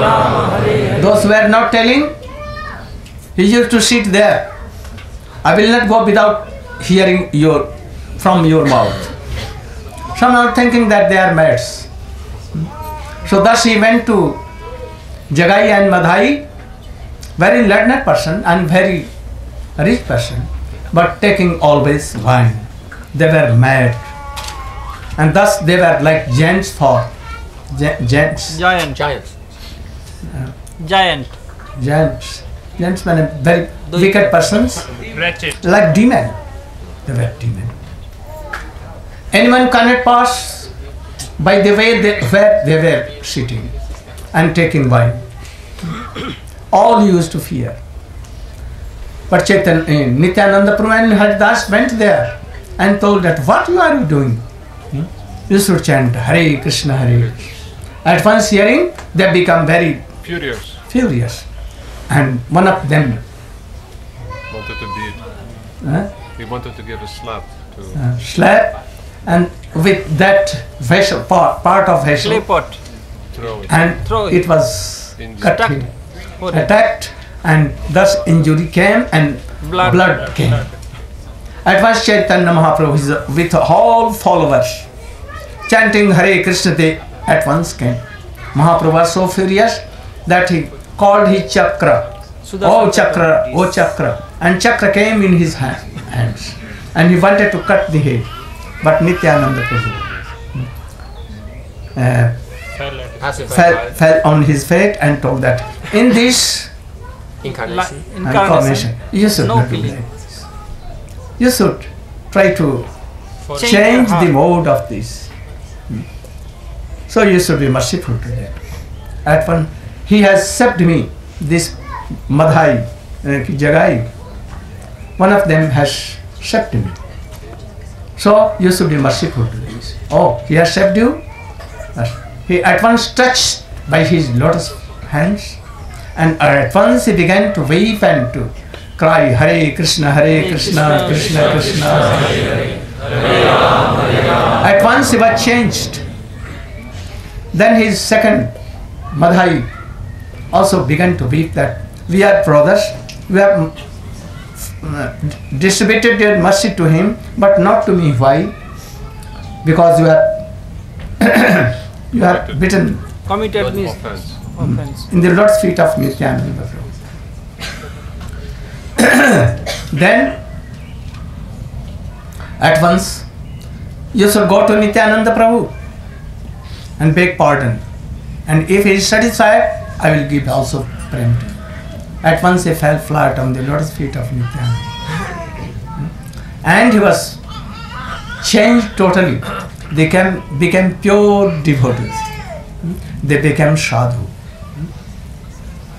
Ram Hare Those were not telling, he used to sit there. I will not go without hearing your from your mouth. Some are thinking that they are mads. So thus he went to Jagai and Madhai, very learned person and very rich person, but taking always wine. They were mad. And thus they were like giants for gi- giants. Giant. Giants. Uh, Giant. Giants. Giants mean very wicked persons, Wretched. like demon. They were demon. Anyone cannot pass by the way they, where they were sitting and taking wine. <coughs> All used to fear. But Chaitanya, eh, Nityananda Prabhu and Haridas went there and told that what you are doing? Hmm? You should chant Hare Krishna Hare. At once hearing, they become very Furious. furious. And one of them Wanted to beat. uh, He wanted to give a slap to. uh, slap and with that vessel, part, part of vessel, Clay pot. throw it. and Throw it. it was Injured. cut It. attacked, and thus injury came and Blood. blood came. At once Chaitanya Mahaprabhu is- with all followers chanting Hare Krishna, they at once came. Mahaprabhu was so furious that he called his chakra Oh Chakra, oh Chakra. And Chakra came in his hand, hands. And he wanted to cut the head. But Nityananda Prabhu uh, As if fell, fell on his fate and told that in this incarnation. incarnation, you should no not do killing. that. You should try to Change change the mode of this. Hmm. So you should be merciful to them. At one, he has saved me this Madhai, uh, Jagai. One of them has saved me. So you should be merciful to this. Oh, he has saved you? Yes. He at once touched by his lotus hands and at once he began to weep and to cry Hare Krishna, Hare Krishna, Krishna Krishna. At once he was changed. Then his second Madhai also began to weep that we are brothers, we have uh, distributed your mercy to him, but not to me. Why? Because you have <clears throat> you have bitten Committed means offense. offense. in the Lord's feet of Nityananda <coughs> then, at once, you shall go to Nityananda Prabhu and beg pardon. And if he is satisfied, I will give also prem to him. At once he fell flat on the lotus feet of Nityananda. Hmm? And he was changed totally They became, became pure devotees. They became sadhu.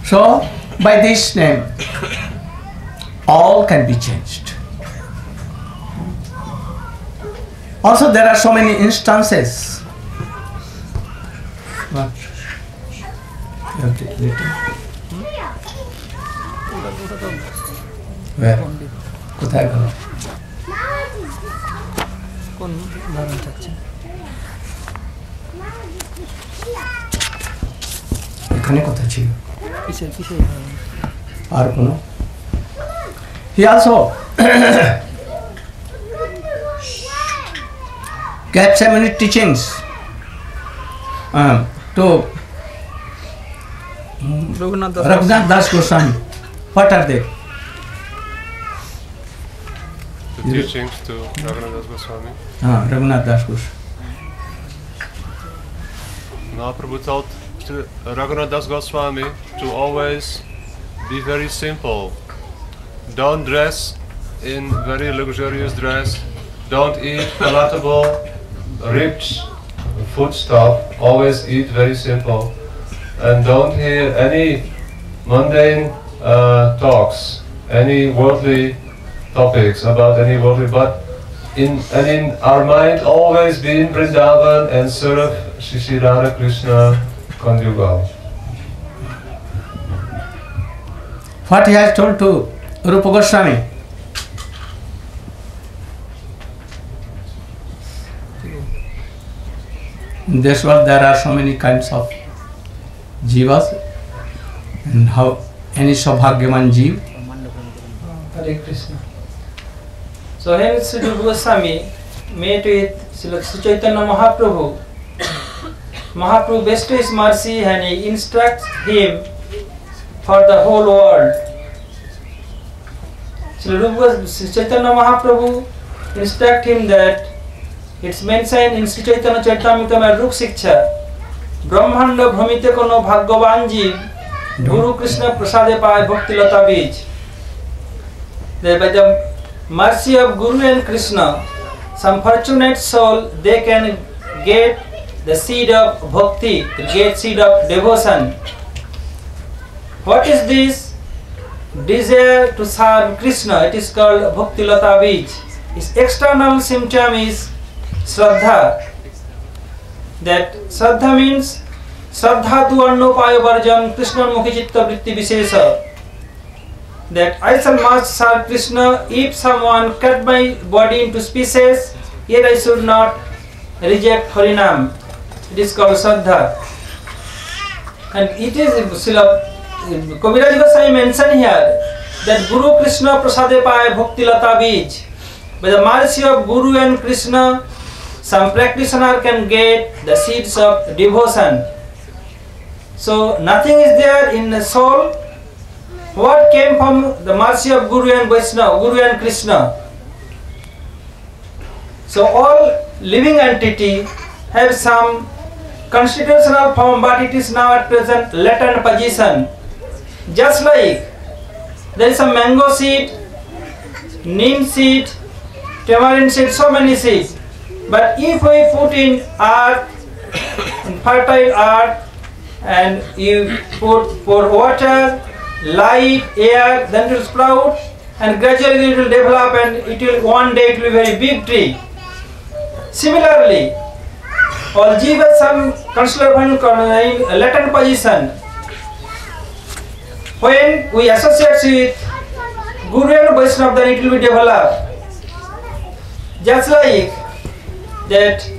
So, by this name, all can be changed. Also, there are so many instances. What? You have to listen. Where? কোথায় গেল কোন উদাহরণ চাচ্ছেন এখানে কথা ছিল কিসের কিসের উদাহরণ আর কোনো He also kept so many teachings um, to Raghunath Das Raghunath Das Goswami. What are they? The teachings to Raghunath Das Goswami. Ah, Raghunath Das Goswami. Mahaprabhu told to Raghunath Goswami to always be very simple. Don't dress in very luxurious dress. Don't eat palatable, rich food stuff. Always eat very simple. And don't hear any mundane uh, talks, any worldly topics about any worldly, but in and in our mind always be in Vrindavan and serve Shri Krishna conjugal. What he has told to Rupa Goswami. In this world there are so many kinds of jivas and how any Saubhagyaman jeev. Hare Krishna. So Sri Rupa Goswami met with Sri Chaitanya Mahaprabhu, Mahaprabhu bestowed his mercy and he instructs him for the whole world. Sri Rupa Sri Chaitanya Mahaprabhu instruct him that it's mentioned in Sri Chaitanya Charitamrita Ruk Shiksha ব্রহ্মাণ্ড ভ্রমিতে কোনো ভাগ্যবান জীব গুরু কৃষ্ণ প্রসাদে পায় ভক্তিলতা বীজ that by the mercy of Guru and Krishna, some fortunate soul they can get the seed of bhakti, get seed of devotion. What is this? Desire to serve Krishna. It is called bhakti lata bij. Its external symptom is shraddha. That shraddha means shraddha tu annopaya varjam Krishna mukhi chitta vritti vishesha that I shall must serve Krishna if someone cut my body into pieces, yet I should not reject Harinam. It is called Saddha. And it is Srila Kaviraj Goswami mentioned here that Guru Krishna Prasade Pai Bhakti Lata Bij. By the mercy of Guru and Krishna, some practitioner can get the seeds of devotion. So nothing is there in the soul what came from the mercy of Guru and Vaishnava, Guru and Krishna. So all living entity have some constitutional form, but it is now at present latent position. Just like there is a mango seed, neem seed, tamarind seed, so many seeds. But if we put in earth, in fertile earth, and you put pour water, light, air, then it will sprout, and gradually it will develop, and it will one day it will be very big tree. Similarly, all jivas some consider in latent position. When we associate with Guru and Vaishnava, then it will be developed. Just like that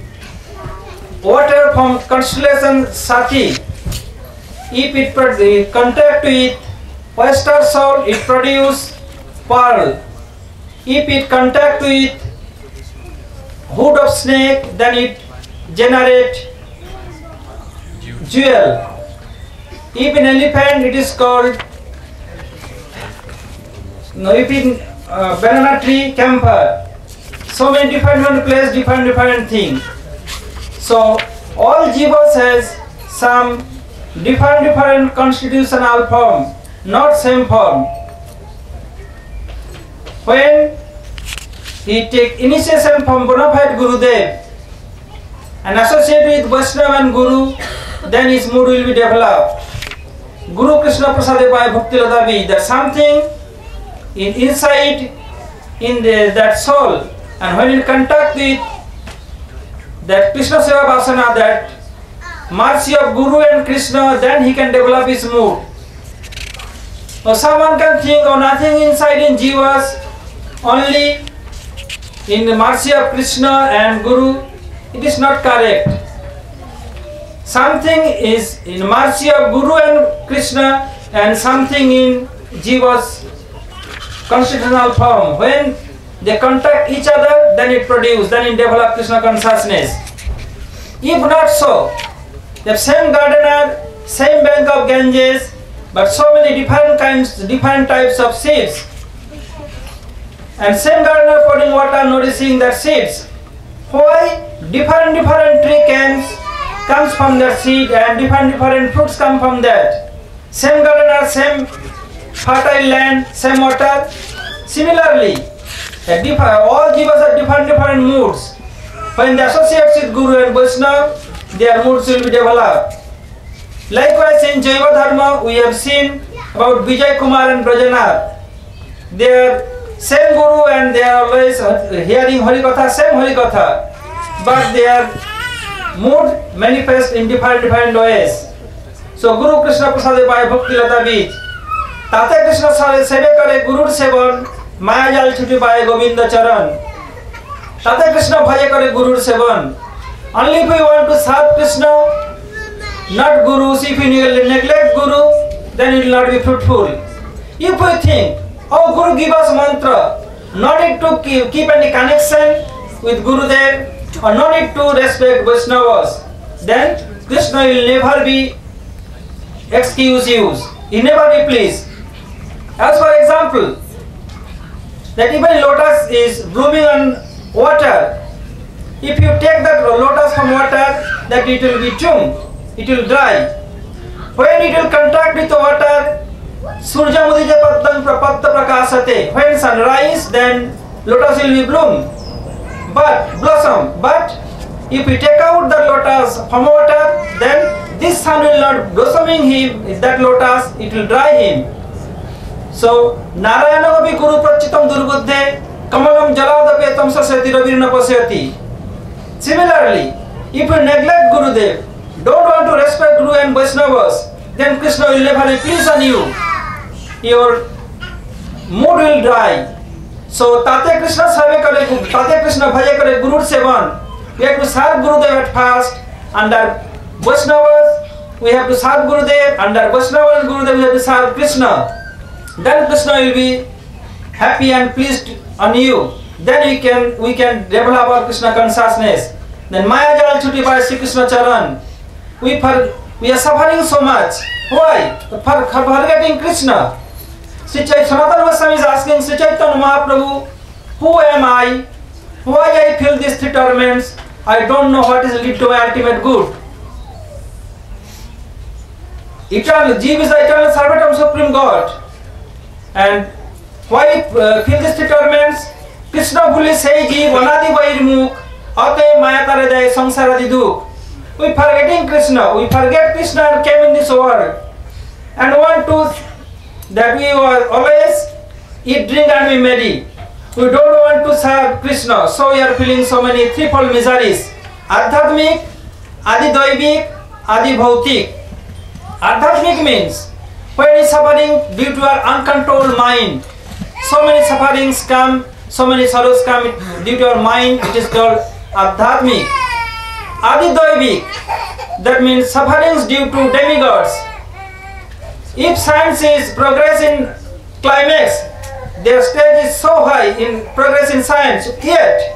water from constellation Sati, if it contact with oyster salt, it produce pearl. If it contact with hood of snake, then it generate jewel. If in elephant, it is called no, if in uh, banana tree, camphor. So many different different place, different different thing. So all jivas has some different different constitutional form, not same form. When he take initiation from bona fide Gurudev and associate with Vaishnava and Guru, then his mood will be developed. Guru Krishna Prasad by Bhakti Ladavi, that something in inside in the, that soul and when in contact with that Krishna Seva Vasana, that mercy of Guru and Krishna, then he can develop his mood. Or someone can think, oh, nothing inside in Jivas, only in the mercy of Krishna and Guru. It is not correct. Something is in mercy of Guru and Krishna, and something in Jiva's constitutional form. When they contact each other, then it produces, then it develop Krishna consciousness. If not so, the same gardener, same bank of Ganges, but so many different kinds, different types of seeds. And same gardener pouring water, nourishing their seeds. Why different different tree comes comes from that seed and different different fruits come from that. Same garden gardener, same fertile land, same water. Similarly, a all jivas have different different moods. When they associate with Guru and Vaishnava, their moods will be developed. Likewise, in Jaiva Dharma, we have seen about Vijay Kumar and Brajanath. They are same Guru and they are always hearing Holy Katha, same Holy Katha. But their mood manifest in different different ways. So Guru Krishna Prasad by Bhakti Lata Beach. তাতে কৃষ্ণ সেবে করে গুরুর সেবন মায়া জাল ছুটি পায় গোবিন্দ চরণ তাতে কৃষ্ণ ভয়ে করে গুরুর সেবন only if we want to serve krishna not gurus if you neglect guru then it will not be fruitful if we think oh guru give us mantra not need to keep, keep any connection with gurudev or no need to respect vaishnavas then krishna will never be excuse use he never be pleased as for example, that even lotus is blooming on water. If you take that lotus from water, that it will be tomb, it will dry. When it will contact with the water, Mudija Padam Prapatta Prakasate. When sunrise, then lotus will be bloom. But blossom. But if we take out the lotus from water, then this sun will not blossoming him, that lotus, it will dry him. So, Narayana Gabi Guru Prachitam Durbuddhe Kamalam Jaladave Tamsasati Ravirna Pasayati. Similarly, if you neglect Gurudev, don't want to respect Guru and Vaishnavas, then Krishna will never be pleased on you. Your mood will dry. So, Tate Krishna Save Kare, Tate Krishna Bhaja Kare Guru Sevan. We have to serve Gurudev at first, under Vaishnavas, we have to serve Gurudev, under Vaishnava and Gurudev we have to serve Krishna then Krishna will be happy and pleased on you. Then we can we can develop our Krishna consciousness. Then Maya Jal Chuti by Sri Krishna Charan. We for, we are suffering so much. Why? For, for forgetting Krishna. Sichai Samatha Goswami is asking Sichaitanya Mahaprabhu, who am I? Why I feel these three torments? I don't know what is lead to my ultimate good. Eternal, Jeev is the eternal servant of Supreme God. And why uh, feel these three torments? Krishna Bhuli say Jeev, Anadi Vairmukh, Atay Mayatara Jai Samsaradi Dukh. We forgetting Krishna, we forget Krishna and came in this world. And want to that we were always eat, drink and be merry. We don't want to serve Krishna, so we are feeling so many threefold miseries. Adhyatmic, Adi Doivik, Adi Bhautik. Adhyatmic means when is suffering due to our uncontrolled mind. So many sufferings come, so many sorrows come due to our mind, it is called Adhyatmic. Adi Doivik, that means sufferings due to demigods. If science is progress in climax, their stage is so high in progress in science, yet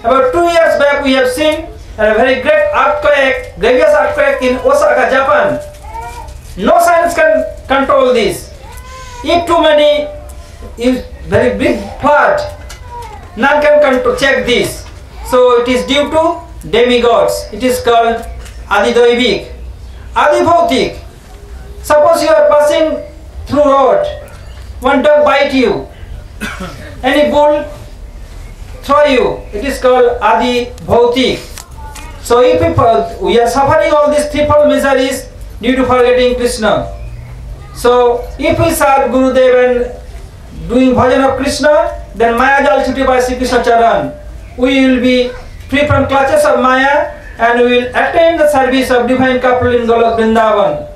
about two years back we have seen a very great earthquake, grievous earthquake in Osaka, Japan. No science can control this. If too many is very big flood, none can control, check this. So it is due to demigods. It is called Adidoivik. Adibhautik. Suppose you are passing through road, one dog bite you, any bull throw you. It is called Adi Bhautik. So if uh, we are suffering all these threefold miseries due to forgetting Krishna. So if we serve Gurudev and doing bhajan of Krishna, then Maya Jal Chuti by Sri Krishna Charan. We will be free from clutches of Maya and we will attain the service of divine couple in Golok Vrindavan.